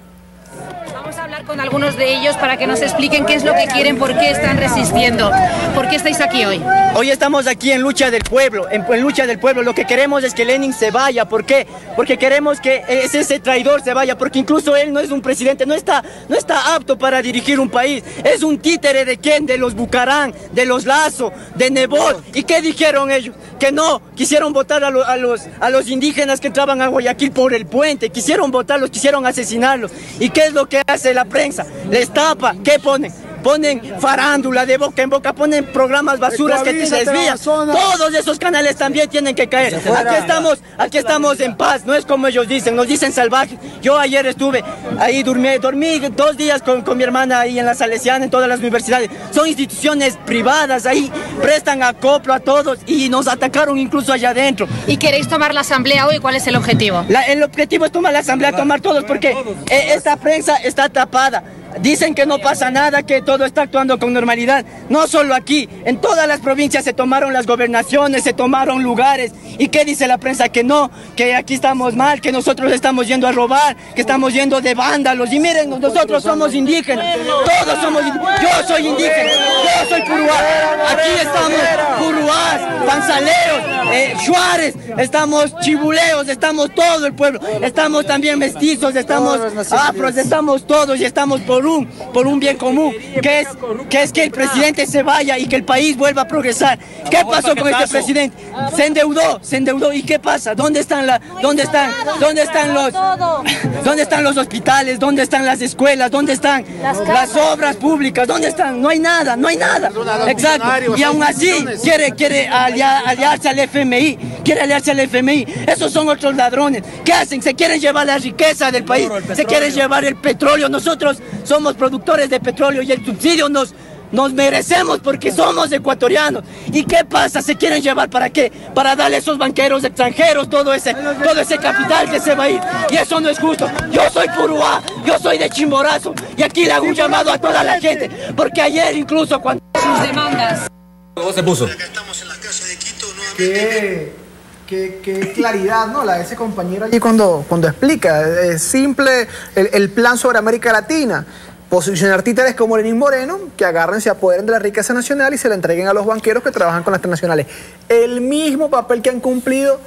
Con algunos de ellos para que nos expliquen qué es lo que quieren, por qué están resistiendo, por qué estáis aquí hoy. Hoy estamos aquí en lucha del pueblo, en, en lucha del pueblo. Lo que queremos es que Lenin se vaya. ¿Por qué? Porque queremos que ese, ese traidor se vaya, porque incluso él no es un presidente, no está, no está apto para dirigir un país. Es un títere de quién? De los Bucarán, de los Lazo, de Nebot. ¿Y qué dijeron ellos? Que no, quisieron votar a, lo- a los, a los indígenas que entraban a Guayaquil por el puente, quisieron votarlos, quisieron asesinarlos. ¿Y qué es lo que hace la prensa? Les tapa, ¿qué ponen? Ponen farándula de boca en boca, ponen programas basuras que te desvían. Todos esos canales también tienen que caer. Aquí estamos, aquí estamos en paz, no es como ellos dicen, nos dicen salvajes. Yo ayer estuve ahí, dormí, dormí dos días con, con mi hermana ahí en la Salesiana, en todas las universidades. Son instituciones privadas, ahí prestan acoplo a todos y nos atacaron incluso allá adentro. ¿Y queréis tomar la asamblea hoy? ¿Cuál es el objetivo? La- el objetivo es tomar la asamblea, tomar todos, porque eh, esta prensa está tapada. Dicen que no pasa nada, que todo está actuando con normalidad. No solo aquí, en todas las provincias se tomaron las gobernaciones, se tomaron lugares. ¿Y qué dice la prensa? Que no, que aquí estamos mal, que nosotros estamos yendo a robar, que estamos yendo de vándalos. Y miren, nosotros somos indígenas, todos somos indígenas. Yo soy indígena, yo soy puruá. Aquí estamos puruás, panzaleros, eh, Juárez, estamos chibuleos, estamos todo el pueblo, estamos también mestizos, estamos afros, estamos todos y estamos por un, por un bien común, que es, que es que el presidente se vaya y que el país vuelva a progresar. ¿Qué pasó con este presidente? Se endeudó, se endeudó. ¿Y qué pasa? ¿Dónde están la, dónde están, dónde están los, dónde están los hospitales? ¿Dónde están las escuelas? ¿Dónde están las obras públicas? ¿Dónde están? No hay nada, no hay nada. Exacto. Y aún así quiere, quiere alia- aliarse al FMI, quiere aliarse al FMI. Esos son otros ladrones. ¿Qué hacen? Se quieren llevar la riqueza del país, se quieren llevar el petróleo. Nosotros somos productores de petróleo y el subsidio nos Nos merecemos porque somos ecuatorianos. ¿Y qué pasa? ¿Se quieren llevar para qué? Para darle a esos banqueros extranjeros todo ese, todo ese capital que se va a ir. Y eso no es justo. Yo soy Puruá, yo soy de Chimborazo. Y aquí le hago un llamado a toda la gente. Porque ayer incluso cuando... Sus demandas. ¿Cómo se puso? Qué, qué- claridad, ¿no? La de ese compañero allí cuando, cuando explica. Es simple el, plan sobre América Latina. Posicionar títeres como Lenín Moreno, que agarren, se apoderen de la riqueza nacional y se la entreguen a los banqueros que trabajan con las transnacionales. El mismo papel que han cumplido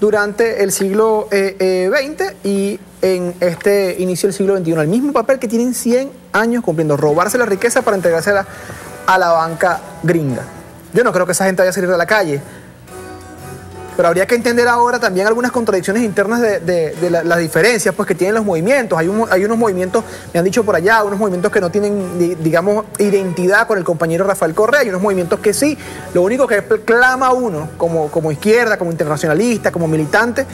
durante el siglo eh, eh, XX y en este inicio del siglo XXI. El mismo papel que tienen 100 años cumpliendo, robarse la riqueza para entregársela a la banca gringa. Yo no creo que esa gente vaya a salir de la calle. Pero habría que entender ahora también algunas contradicciones internas de, de- de la- las diferencias pues, que tienen los movimientos. Hay, hay unos movimientos, me han dicho por allá, unos movimientos que no tienen, di- digamos, identidad con el compañero Rafael Correa, y unos movimientos que sí. Lo único que clama uno como, como izquierda, como internacionalista, como militante,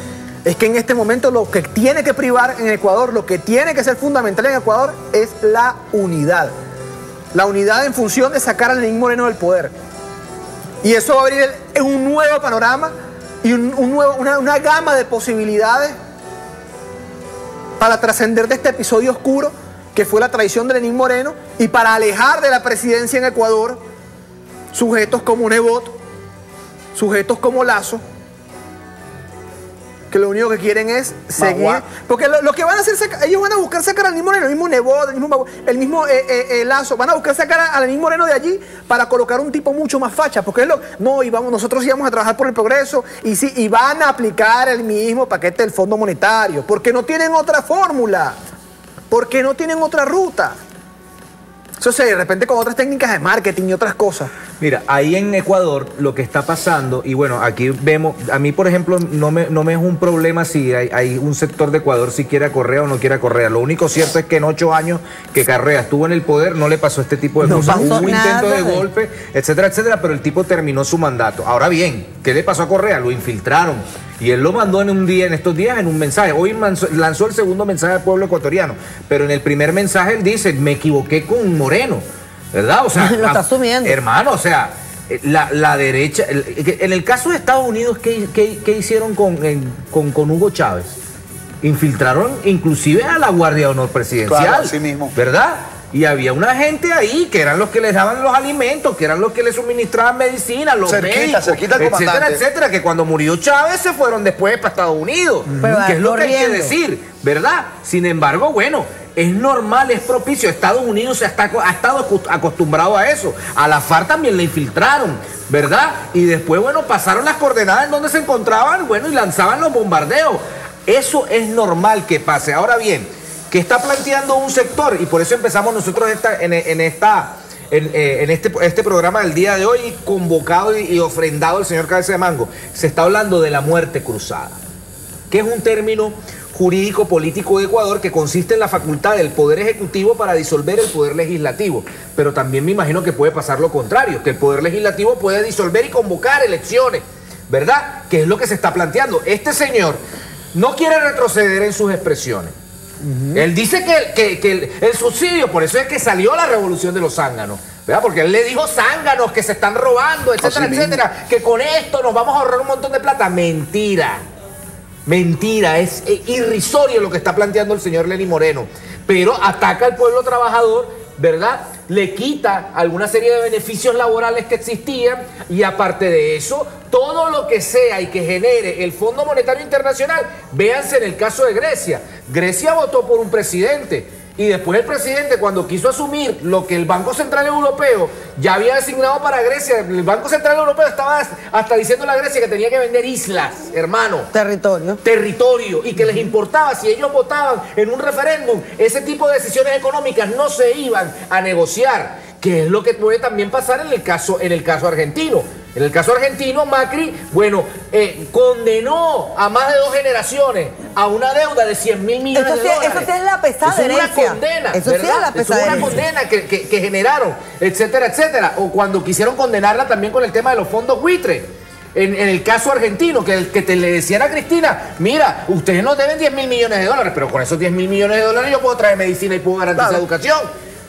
es que en este momento lo que tiene que privar en Ecuador, lo que tiene que ser fundamental en Ecuador es la unidad. La unidad en función de sacar a Lenín Moreno del poder. Y eso va a abrir un nuevo panorama y una, una gama de posibilidades para trascender de este episodio oscuro que fue la traición de Lenín Moreno y para alejar de la presidencia en Ecuador sujetos como Nebot, sujetos como Lazo, que lo único que quieren es seguir. Magua. Porque lo, lo que van a hacer, ellos van a buscar sacar al mismo Moreno, el mismo Nebot, el mismo, el mismo eh, eh, eh, Lazo, van a buscar sacar a, a Lenín Moreno de allí para colocar un tipo mucho más facha. Porque es lo. No, y vamos, nosotros íbamos a trabajar por el progreso y sí, y van a aplicar el mismo paquete del Fondo Monetario. Porque no tienen otra fórmula. Porque no tienen otra ruta. Eso se de repente con otras técnicas de marketing y otras cosas. Mira, ahí en Ecuador lo que está pasando, y bueno, aquí vemos, a mí por ejemplo no me, no me es un problema si hay, hay un sector de Ecuador si quiere a Correa o no quiere a Correa. Lo único cierto es que en ocho años que Correa estuvo en el poder no le pasó este tipo de No cosas. Hubo un intento de golpe, etcétera, etcétera, pero el tipo terminó su mandato. Ahora bien, ¿qué le pasó a Correa? Lo infiltraron. Y él lo mandó en un día, en estos días, en un mensaje. Hoy lanzó el segundo mensaje al pueblo ecuatoriano. Pero en el primer mensaje él dice, me equivoqué con Moreno. ¿Verdad? O sea, Lo está asumiendo. Hermano, o sea, eh, la, la derecha. en el caso de Estados Unidos, ¿qué, qué- qué hicieron con, en- con, con Hugo Chávez? Infiltraron inclusive a la Guardia de Honor Presidencial. Claro, así mismo. ¿Verdad? Y había una gente ahí que eran los que les daban los alimentos, que eran los que les suministraban medicina, los Cerquita, médicos, cerquita al etcétera, comandante. etcétera, que cuando murió Chávez se fueron después para Estados Unidos. Pero que es lo que hay que decir, ¿verdad? Sin embargo, bueno, es normal, es propicio. Estados Unidos se está, ha estado acostumbrado a eso. A la FARC también le infiltraron, ¿verdad? Y después, bueno, pasaron las coordenadas en donde se encontraban, bueno, y lanzaban los bombardeos. Eso es normal que pase. Ahora bien, que está planteando un sector, y por eso empezamos nosotros esta, en, en esta. Eh, en este, este programa del día de hoy, convocado y, y ofrendado el señor Cabeza de Mango, se está hablando de la muerte cruzada que es un término jurídico político de Ecuador que consiste en la facultad del Poder Ejecutivo para disolver el Poder Legislativo. Pero también me imagino que puede pasar lo contrario, que el Poder Legislativo puede disolver y convocar elecciones, ¿verdad? Que es lo que se está planteando. Este señor no quiere retroceder en sus expresiones. Él dice que, que- que el, el subsidio, por eso es que salió la revolución de los zánganos. ¿verdad? Porque él le dijo zánganos que se están robando, etcétera, Así mismo. etcétera. Que con esto nos vamos a ahorrar un montón de plata. Mentira. Mentira, es irrisorio lo que está planteando el señor Lenny Moreno. Pero ataca al pueblo trabajador, ¿verdad? Le quita alguna serie de beneficios laborales que existían y aparte de eso, todo lo que sea y que genere el Fondo Monetario Internacional, véanse en el caso de Grecia. Grecia votó por un presidente. Y después el presidente, cuando quiso asumir lo que el Banco Central Europeo ya había designado para Grecia, el Banco Central Europeo estaba hasta diciendo a Grecia que tenía que vender islas, hermano. Territorio. Territorio. Y que les importaba si ellos votaban en un referéndum, ese tipo de decisiones económicas no se iban a negociar. Que es lo que puede también pasar en el caso, en el caso argentino. En el caso argentino, Macri, bueno, eh, condenó a más de dos generaciones a una deuda de 100 mil millones Eso de sí- dólares. eso sí es la pesada Eso es una condena, Eso sí es la Eso pesada es una condena que, que- que generaron, etcétera, etcétera. O cuando quisieron condenarla también con el tema de los fondos buitre. En, en el caso argentino, que, que te le decían a Cristina, mira, ustedes nos deben 10 mil millones de dólares, pero con esos 10 mil millones de dólares yo puedo traer medicina y puedo garantizar Claro. educación.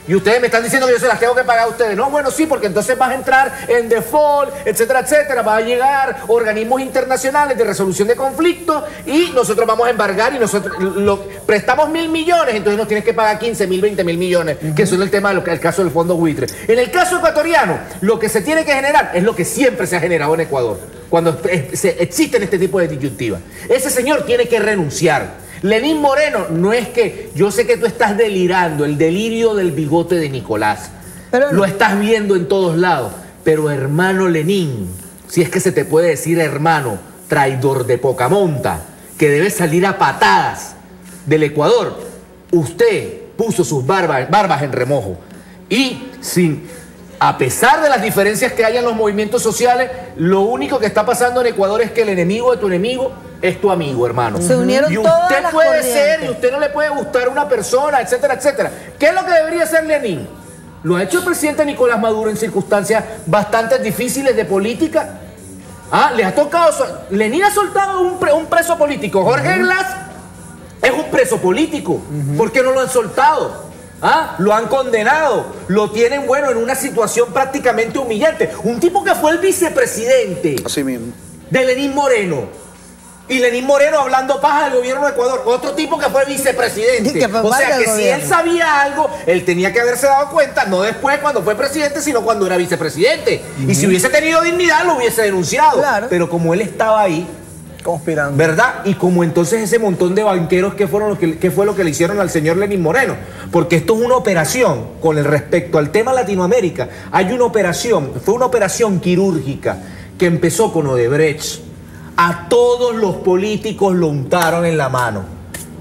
Y ustedes me están diciendo que yo se las tengo que pagar a ustedes. No, bueno, sí, porque entonces vas a entrar en default, etcétera, etcétera. Va a llegar organismos internacionales de resolución de conflictos y nosotros vamos a embargar y nosotros lo, prestamos mil millones, entonces nos tienes que pagar 15 mil, 20 mil millones, que eso es el tema del el caso del fondo buitre. En el caso ecuatoriano, lo que se tiene que generar es lo que siempre se ha generado en Ecuador, cuando se- existen este tipo de disyuntivas. Ese señor tiene que renunciar. Lenín Moreno, no es que yo sé que tú estás delirando, el delirio del bigote de Nicolás. Lo estás viendo en todos lados. Pero hermano Lenín, si es que se te puede decir hermano, traidor de poca monta, que debe salir a patadas del Ecuador, usted puso sus barbas, barbas en remojo. Y sin, a pesar de las diferencias que hay en los movimientos sociales, lo único que está pasando en Ecuador es que el enemigo de tu enemigo es tu amigo, hermano. Se unieron y todas usted las puede corrientes. ser, y usted no le puede gustar a una persona, etcétera, etcétera. ¿Qué es lo que debería hacer Lenin? Lo ha hecho el presidente Nicolás Maduro en circunstancias bastante difíciles de política. Ah, le ha tocado. Lenin ha soltado un, pre- un preso político. Jorge Glass es un preso político. ¿Por qué no lo han soltado? ¿Ah? Lo han condenado. Lo tienen, bueno, en una situación prácticamente humillante. Un tipo que fue el vicepresidente Así mismo. de Lenín Moreno. Y Lenín Moreno hablando paja del gobierno de Ecuador. Otro tipo que fue vicepresidente. Que fue o sea que si él sabía algo, él tenía que haberse dado cuenta, no después cuando fue presidente, sino cuando era vicepresidente. Y si hubiese tenido dignidad, lo hubiese denunciado. Pero como él estaba ahí, Conspirando. ¿Verdad? Y como entonces ese montón de banqueros, ¿qué, fueron lo que, fue lo que le hicieron al señor Lenín Moreno? Porque esto es una operación con el respecto al tema Latinoamérica. Hay una operación, fue una operación quirúrgica que empezó con Odebrecht. A todos los políticos lo untaron en la mano.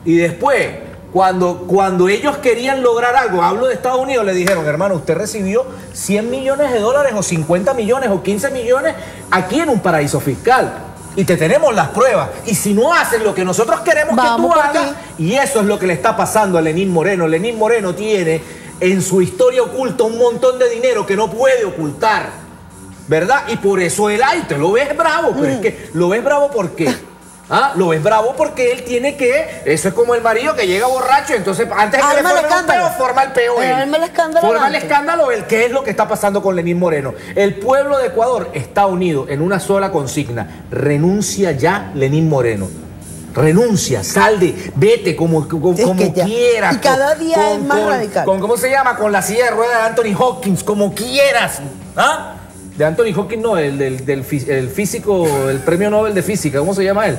Y después, cuando, cuando ellos querían lograr algo, hablo de Estados Unidos, le dijeron, hermano, usted recibió 100 millones de dólares o 50 millones o 15 millones aquí en un paraíso fiscal. Y te tenemos las pruebas. Y si no haces lo que nosotros queremos que tú hagas, y eso es lo que le está pasando a Lenín Moreno. Lenín Moreno tiene en su historia oculta un montón de dinero que no puede ocultar. ¿Verdad? Y por eso él, ay, te lo ves bravo, pero es que lo ves bravo ¿por qué? ¿Ah? Lo ves bravo porque él tiene que, eso es como el marido que llega borracho, entonces antes de que le Arma el formen un peo, escándalo. forma el peo él. Arma el escándalo Forma el antes. escándalo él, ¿qué es lo que está pasando con Lenín Moreno? El pueblo de Ecuador está unido en una sola consigna, renuncia ya Lenín Moreno. Renuncia, sal de, vete como, como, como que quieras. Y cada día con- es más con- radical. Con, ¿Cómo se llama? Con la silla de ruedas de Anthony Hopkins, como quieras. ¿Ah? De Anthony Hopkins, no, el del, del el físico, el premio Nobel de Física, ¿cómo se llama él?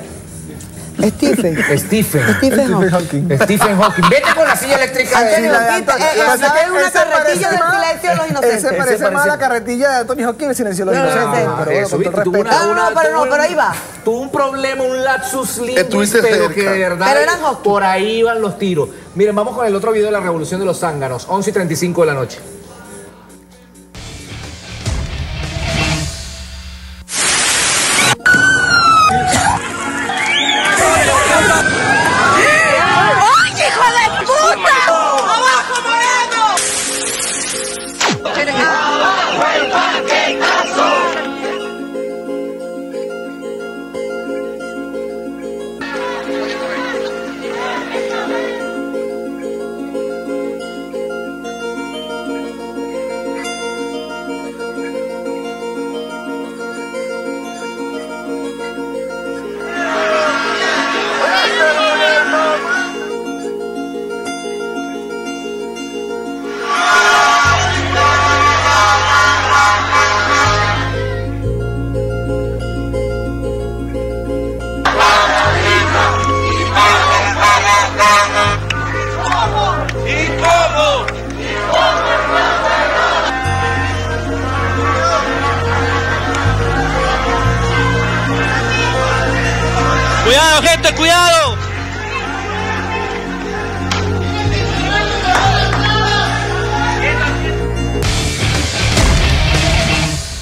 Stephen. Stephen. Stephen Hawking. Stephen Hawking. Vete con la silla eléctrica de Anthony él. Hawking, eh, eh, en una carretilla del silencio de los inocentes. Ese parece más la carretilla de Anthony Hawking el silencio de los No, no, inocentes. no, respeto. una- No, no, pero no, pero un- ahí va. Tuvo un problema, un lapsus linguis, pero que de verdad Pero eran Hawking. por ahí iban los tiros. Miren, vamos con el otro video de la revolución de los zánganos, 11 y 35 de la noche. Cuidado.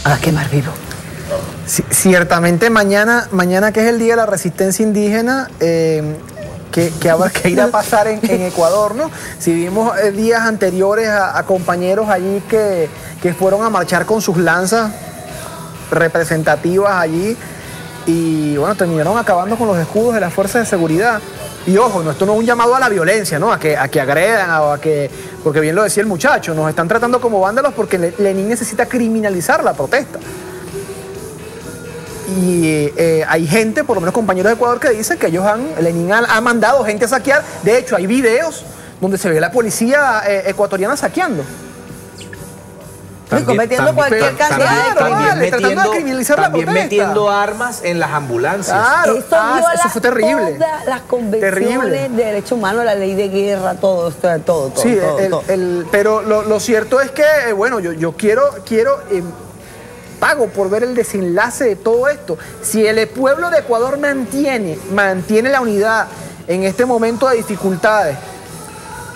A quemar vivo. Ciertamente mañana, mañana que es el Día de la Resistencia Indígena, eh, que, que habrá que ir a pasar en, Ecuador, ¿no? Si vimos eh, días anteriores a, a compañeros allí que, que fueron a marchar con sus lanzas representativas allí y bueno, terminaron acabando con los escudos de las fuerzas de seguridad. Y ojo, esto no es un llamado a la violencia, ¿no? A que, a que agredan o a que. Porque bien lo decía el muchacho, nos están tratando como vándalos porque Le- Lenin necesita criminalizar la protesta. Y eh, hay gente, por lo menos compañeros de Ecuador, que dicen que ellos han, Lenin ha, ha mandado gente a saquear. De hecho, hay videos donde se ve la policía eh, ecuatoriana saqueando. Y cometiendo cualquier cantidad de Claro, crímenes. vale, tratando de criminalizar la también protesta. metiendo armas en las ambulancias. Claro, Eso ah, viola eso fue terrible. todas las convenciones Terrible. de derechos humanos, la ley de guerra, todo, esto, todo, todo. Sí, todo, el- todo. el- pero lo, lo cierto es que, eh, bueno, yo, yo quiero, quiero eh, pago por ver el desenlace de todo esto. Si el pueblo de Ecuador mantiene, mantiene la unidad en este momento de dificultades,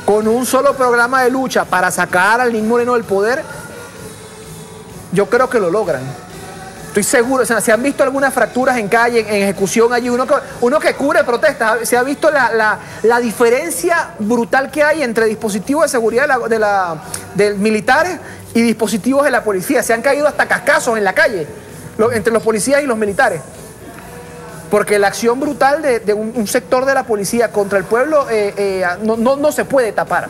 con un solo programa de lucha para sacar al Nick Moreno del poder, yo creo que lo logran. Estoy seguro, o sea, se han visto algunas fracturas en calle, en ejecución allí, uno que, uno que cubre protestas, se ha visto la, la- la diferencia brutal que hay entre dispositivos de seguridad de la, militares y dispositivos de la policía. Se han caído hasta cascazos en la calle, entre los policías y los militares. Porque la acción brutal de, de un, un sector de la policía contra el pueblo eh, eh, no, no- no se puede tapar.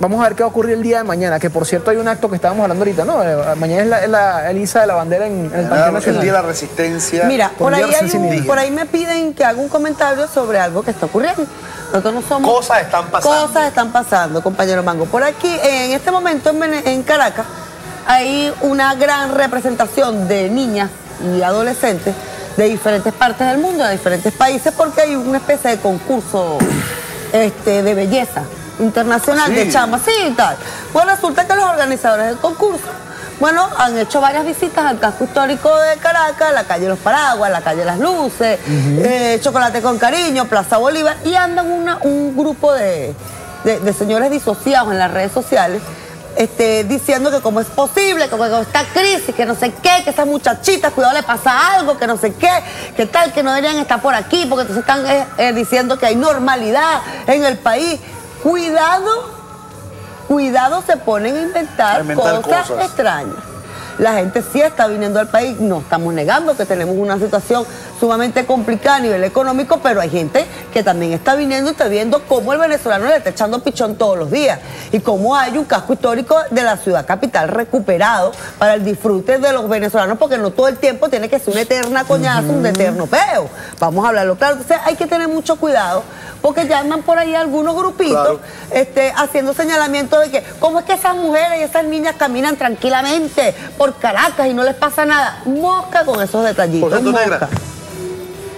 Vamos a ver qué va a ocurrir el día de mañana, que por cierto hay un acto que estábamos hablando ahorita, ¿no? Eh, Mañana es la, el iza de la bandera en, en el Parque el Nacional. día de la resistencia. Mira, por ahí, hay un- por ahí me piden que haga un comentario sobre algo que está ocurriendo. Nosotros no somos... Cosas están pasando. Cosas están pasando, compañero Mango. Por aquí, en este momento en Caracas, hay una gran representación de niñas y adolescentes de diferentes partes del mundo, de diferentes países, porque hay una especie de concurso este, de belleza internacional ¿Ah, sí? de chamas, sí y tal. Pues resulta que los organizadores del concurso, bueno, han hecho varias visitas al casco histórico de Caracas, la calle Los Paraguas, la calle Las Luces, eh, Chocolate con Cariño, Plaza Bolívar, y andan una- un grupo de, de- de señores disociados en las redes sociales. Este, diciendo que cómo es posible, que con esta crisis, que no sé qué, que esas muchachitas, cuidado, le pasa algo, que no sé qué, que tal, que no deberían estar por aquí, porque entonces están eh, eh, diciendo que hay normalidad en el país. Cuidado, cuidado, se ponen a inventar, A inventar cosas, cosas. extrañas. La gente sí está viniendo al país, no estamos negando que tenemos una situación sumamente complicada a nivel económico, pero hay gente que también está viniendo y está viendo cómo el venezolano le está echando pichón todos los días y cómo hay un casco histórico de la ciudad capital recuperado para el disfrute de los venezolanos, porque no todo el tiempo tiene que ser una eterna coñazo, un eterno peo. Vamos a hablarlo claro. Entonces hay que tener mucho cuidado porque ya andan por ahí algunos grupitos este, haciendo señalamiento de que cómo es que esas mujeres y esas niñas caminan tranquilamente por Caracas y no les pasa nada. Mosca con esos detallitos. Por cierto, negra,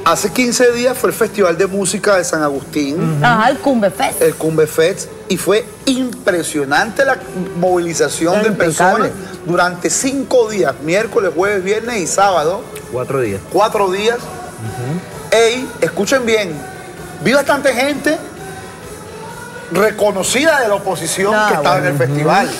hace 15 días fue el Festival de Música de San Agustín. Ajá, el Cumbe Fest. El Cumbe Fest. Y fue impresionante la movilización de Impecable. personas durante cinco días, miércoles, jueves, viernes y sábado, Cuatro días. cuatro días. Ey, escuchen bien, vi bastante gente reconocida de la oposición Ah, que estaba en el festival.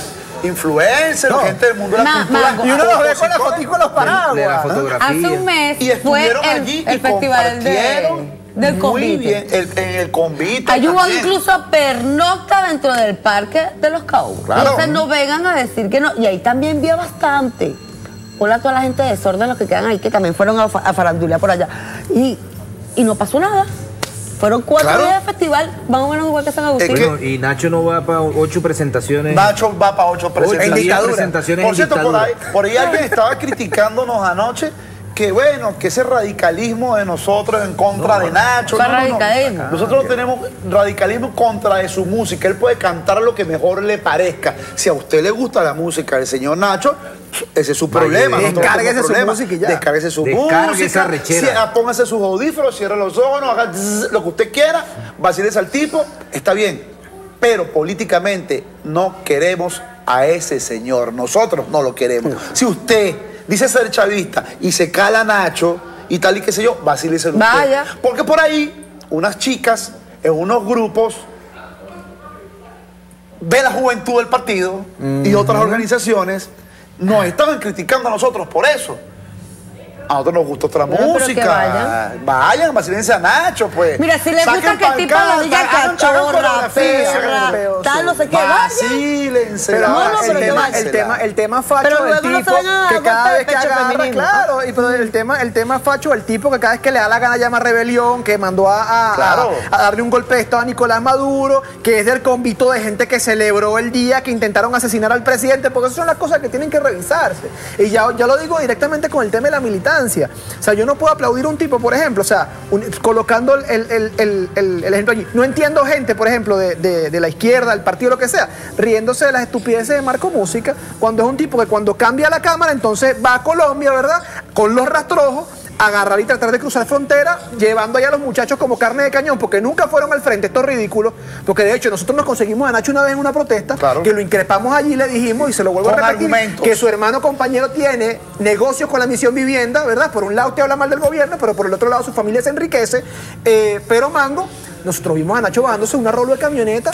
Influencers, gente del mundo de la Ma- cultura. Y uno los ve con la fotico en los De la paraguas. fotografía. Hace un mes Y fue estuvieron el, allí el y festival de, del muy convite. bien el- en el convite. Ahí hubo incluso pernocta dentro del parque de los. Claro. Entonces no vengan a decir que no. Y ahí también vio bastante. Hola a toda la gente de desorden, los que quedan ahí, que también fueron a, a farandulear por allá. Y, y no pasó nada. Fueron cuatro Claro. días de festival, más o menos igual que San Agustín. que- Bueno, y Nacho no va para ocho presentaciones. Nacho va para ocho presentaciones. En dictadura. presentaciones Por en cierto, por ahí, por ahí alguien estaba criticándonos anoche que bueno, que ese radicalismo de nosotros en contra de Nacho. ¿Cuál radicalismo? Nosotros tenemos radicalismo contra de su música. Él puede cantar lo que mejor le parezca. Si a usted le gusta la música del señor Nacho, ese es su Vaya, problema. no descárguese su problema. música y ya. Descárguese su música. esa rechera. Cierra- póngase sus audífonos, cierre los ojos, no haga zzz, lo que usted quiera, vaciles al tipo, está bien. Pero políticamente no queremos a ese señor. Nosotros no lo queremos. Si usted dice ser chavista y se cala Nacho y tal y qué sé yo, vacílese usted. Vaya. Porque por ahí, unas chicas en unos grupos de la juventud del partido y otras organizaciones nos estaban criticando a nosotros por eso. A nosotros nos gusta otra Bueno, música. vayan. Vayan, vacílense a Nacho, pues. Mira, si les gusta que el tipo hagan- hagan cachorra, perra, tal, no sé qué. Vacílense. Pero No, no, el, pero el, tema, el tema facho del tipo que cada vez que agarra, claro, y pero el tema, el tema facho del tipo que cada vez que le da la gana llama rebelión, que mandó a, a- Claro. a- a darle un golpe de estado a Nicolás Maduro, que es del convito de gente que celebró el día que intentaron asesinar al presidente, porque esas son las cosas que tienen que revisarse. Y ya, ya lo digo directamente con el tema de la militancia. O sea, yo no puedo aplaudir a un tipo, por ejemplo, o sea, colocando el- el- el- el ejemplo allí. No entiendo gente, por ejemplo, de, de- de la izquierda, del partido, lo que sea, riéndose de las estupideces de Marco Música, cuando es un tipo que cuando cambia la cámara, entonces va a Colombia, ¿verdad? Con los rastrojos, agarrar y tratar de cruzar frontera, llevando allá a los muchachos como carne de cañón, porque nunca fueron al frente, esto es ridículo, porque de hecho nosotros nos conseguimos a Nacho una vez en una protesta, que lo increpamos allí, le dijimos, y se lo vuelvo Con a repetir, argumentos. que su hermano compañero tiene negocios con la misión vivienda, ¿verdad? Por un lado te habla mal del gobierno, pero por el otro lado su familia se enriquece, eh, pero Mango, nosotros vimos a Nacho bajándose una rolo de camioneta.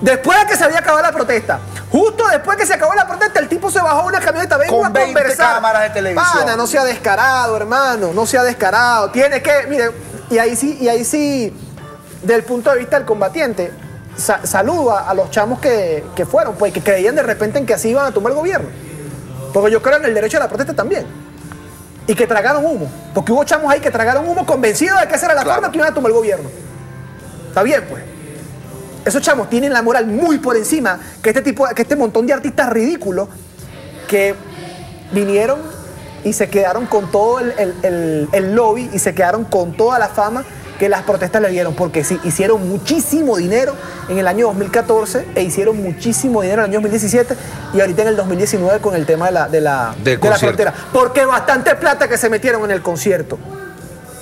Después de que se había acabado la protesta, justo después de que se acabó la protesta, el tipo se bajó a una camioneta, vengo Con a 20 conversar. cámaras de televisión. Pana, no sea descarado, hermano, no sea descarado. Tiene que, mire, y ahí sí, y ahí sí, del punto de vista del combatiente, sa- saludo a, a los chamos que, que fueron, pues que creían de repente en que así iban a tomar el gobierno. Porque yo creo en el derecho a la protesta también. Y que tragaron humo. Porque hubo chamos ahí que tragaron humo convencidos de que esa era la forma que iban a tomar el gobierno. Está bien, pues. Esos chamos tienen la moral muy por encima que este tipo, que este montón de artistas ridículos que vinieron y se quedaron con todo el, el- el- el lobby y se quedaron con toda la fama que las protestas le dieron, porque sí, hicieron muchísimo dinero en el año 2014 e hicieron muchísimo dinero en el año 2017 y ahorita en el 2019 con el tema de la, de la, de la frontera. Porque bastante plata que se metieron en el concierto.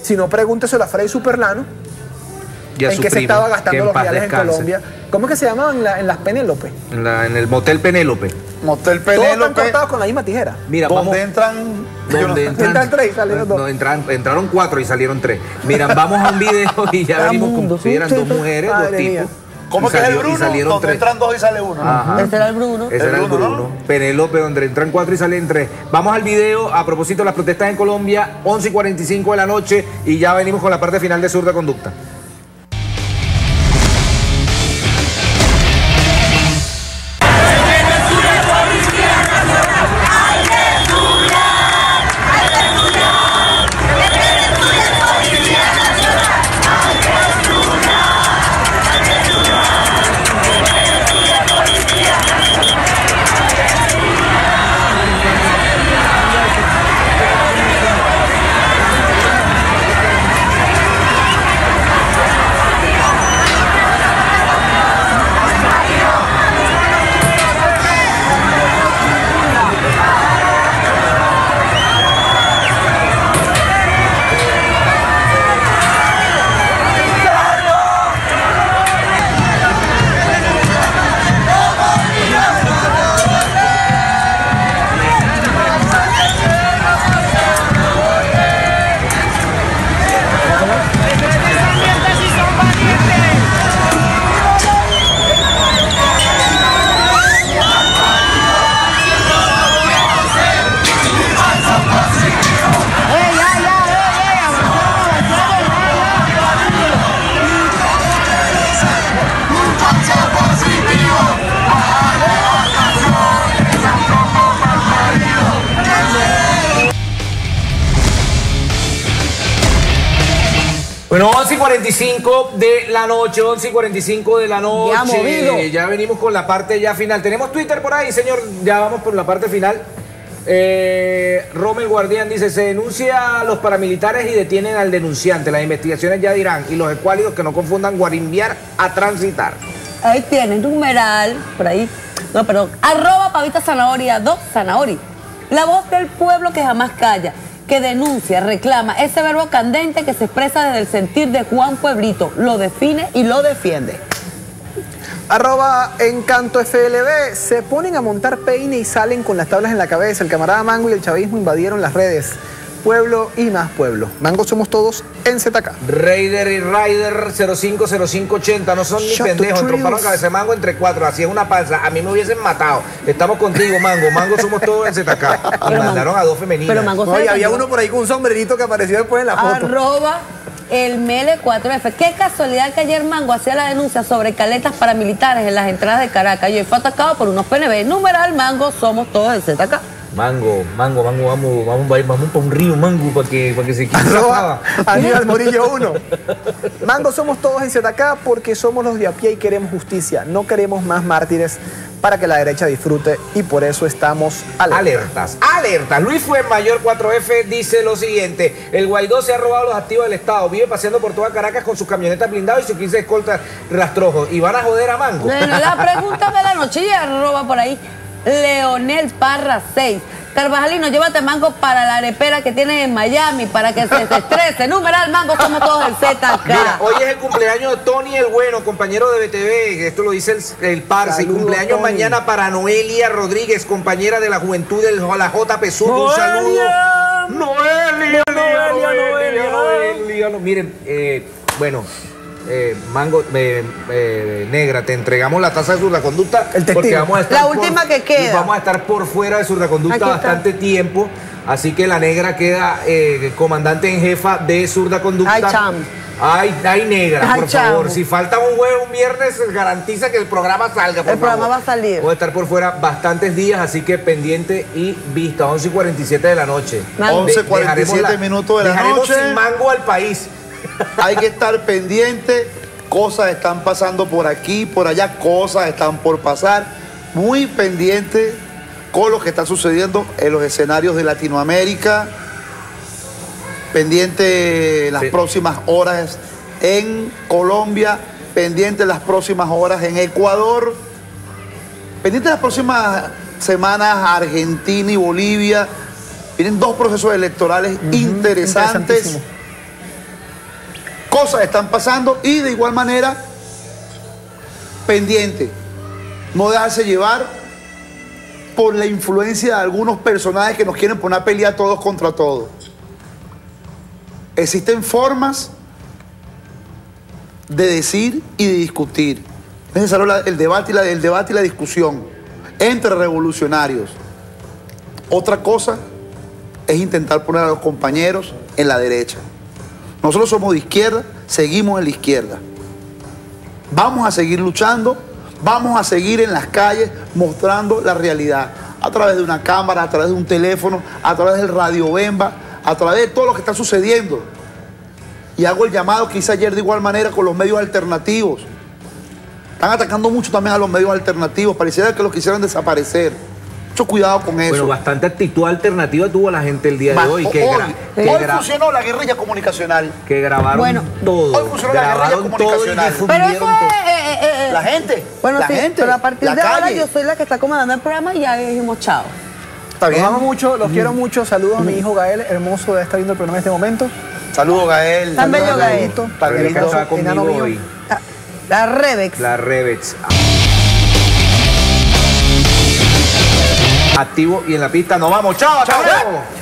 Si no, pregúnteselo a Freddy Superlano en su qué se primo, estaba que gastando en los reales en descanse. Colombia. ¿Cómo es que se llamaban en, la- en las Penélope? En, la- en el motel Penélope. Motel Todos están Penélope. cortados con la misma tijera. Mira, donde vamos. entran. Donde Entran tres y salieron dos. No, entran- entraron cuatro y salieron tres. Mira, vamos a un video y ya venimos con. Sí, eran dos mujeres, dos Madre mía. tipos. ¿Cómo que es el Bruno? salieron Donde tres. entran dos y sale uno. ¿no? Ajá. Ese era el Bruno. Ese era el Bruno, Bruno. Penélope, donde entran cuatro y salen tres. Vamos al video a propósito de las protestas en Colombia, 11 y 45 de la noche, y ya venimos con la parte final de Sur de Conducta. La noche, 11 y 45 de la noche. Ya movido. Ya venimos con la parte ya final. Tenemos Twitter por ahí, señor. Ya vamos por la parte final. Eh, Rommel Guardián dice, se denuncia a los paramilitares y detienen al denunciante. Las investigaciones ya dirán. Y los escuálidos que no confundan guarimbiar a transitar. Ahí tienes, numeral, por ahí. No, perdón. Arroba pavita zanahoria 2 zanahori. La voz del pueblo que jamás calla, que denuncia, reclama, ese verbo candente que se expresa desde el sentir de Juan Pueblito, lo define y lo defiende. Arroba Encanto FLB, se ponen a montar peine y salen con las tablas en la cabeza. El camarada Mango y el chavismo invadieron las redes. Pueblo y más pueblo. Mango somos todos en ZK. Raider y Rider 050580 no son ni Shut pendejos, trills. entromparon cabeza de mango entre cuatro, así es una panza. A mí me hubiesen matado. Estamos contigo, Mango. Mango somos todos en ZK. Y mandaron a dos femeninas. Pero Mango se había uno por ahí con un sombrerito que apareció después en la foto. Arroba el Mele 4F. Qué casualidad que ayer Mango hacía la denuncia sobre caletas paramilitares en las entradas de Caracas y hoy fue atacado por unos PNB. Numeral Mango, somos todos el ZK. Mango, mango, mango, vamos, vamos, vamos, vamos para un río, mango, para que, para que se quite. Aníbal Morillo 1. Mango, somos todos en ZK porque somos los de a pie y queremos justicia. No queremos más mártires para que la derecha disfrute y por eso estamos alertas. Alertas. Luis Mayor 4F dice lo siguiente: El Guaidó se ha robado los activos del Estado, vive paseando por toda Caracas con sus camionetas blindadas y sus 15 escoltas rastrojos. Y van a joder a Mango. Bueno, la pregunta de la noche ya roba por ahí. Leonel Parra 6. Carvajalino, llévate mango para la arepera que tienen en Miami para que se estrese. Numeral mango, somos todos el ZK. Mira, hoy es el cumpleaños de Tony el Bueno, compañero de BTV. Esto lo dice el, el Parse. Saludos, cumpleaños Tony. mañana para Noelia Rodríguez, compañera de la juventud de la JP Sur. Un saludo. Noelia, Noelia, Noelia, Noelia. No, Miren, eh, bueno. Eh, Mango, eh, eh, negra, te entregamos la taza de surdaconducta porque vamos a estar La por- última que queda. Vamos a estar por fuera de surdaconducta Aquí está. bastante tiempo, así que la negra queda eh, comandante en jefa de surdaconducta. Ay, cham. Ay, ay, negra, Ay, por chamo. favor. Si falta un jueves, un viernes, garantiza que el programa salga, por El programa favor. va a salir. Voy a estar por fuera bastantes días, así que pendiente y vista. 11 y 47 de la noche. Mango. 11 y 47 Dejaremos minutos de la dejaremos noche. sin mango al país. Hay que estar pendiente. Cosas están pasando por aquí, por allá, cosas están por pasar. Muy pendiente con lo que está sucediendo en los escenarios de Latinoamérica. Pendiente las próximas horas en Colombia. Pendiente las próximas horas en Ecuador. Pendiente las próximas semanas Argentina y Bolivia. Vienen dos procesos electorales interesantes. Cosas están pasando y de igual manera pendiente, no dejarse llevar por la influencia de algunos personajes que nos quieren poner a pelear todos contra todos. Existen formas de decir y de discutir. Es necesario el debate, y la, el debate y la discusión entre revolucionarios. Otra cosa es intentar poner a los compañeros en la derecha. Nosotros somos de izquierda, seguimos en la izquierda. Vamos a seguir luchando, vamos a seguir en las calles mostrando la realidad. A través de una cámara, a través de un teléfono, a través del radio Bemba, a través de todo lo que está sucediendo. Y hago el llamado que hice ayer de igual manera con los medios alternativos. Están atacando mucho también a los medios alternativos. Pareciera que los quisieran desaparecer. Mucho cuidado con eso. Bueno, bastante actitud alternativa tuvo la gente el día de hoy. Que, hoy, gra- que hoy gra- funcionó la guerrilla comunicacional. que grabaron Bueno. todo. Hoy funcionó la guerrilla grabaron todo y comunicacional. Pero eso es. eh, eh, eh, La gente, Bueno, la sí, gente, pero a partir la de ahora yo soy la que está comandando el programa y ya dijimos chao. Está Los amo mucho, los quiero mucho. Saludos a mi hijo Gael, hermoso de estar viendo el programa en este momento. Saludos, Gael. Tan bello, Gael. Gaelito. Tan enano mío. hoy. La Rebex. La Rebex. Activo y en la pista. Nos vamos. Chao, luego.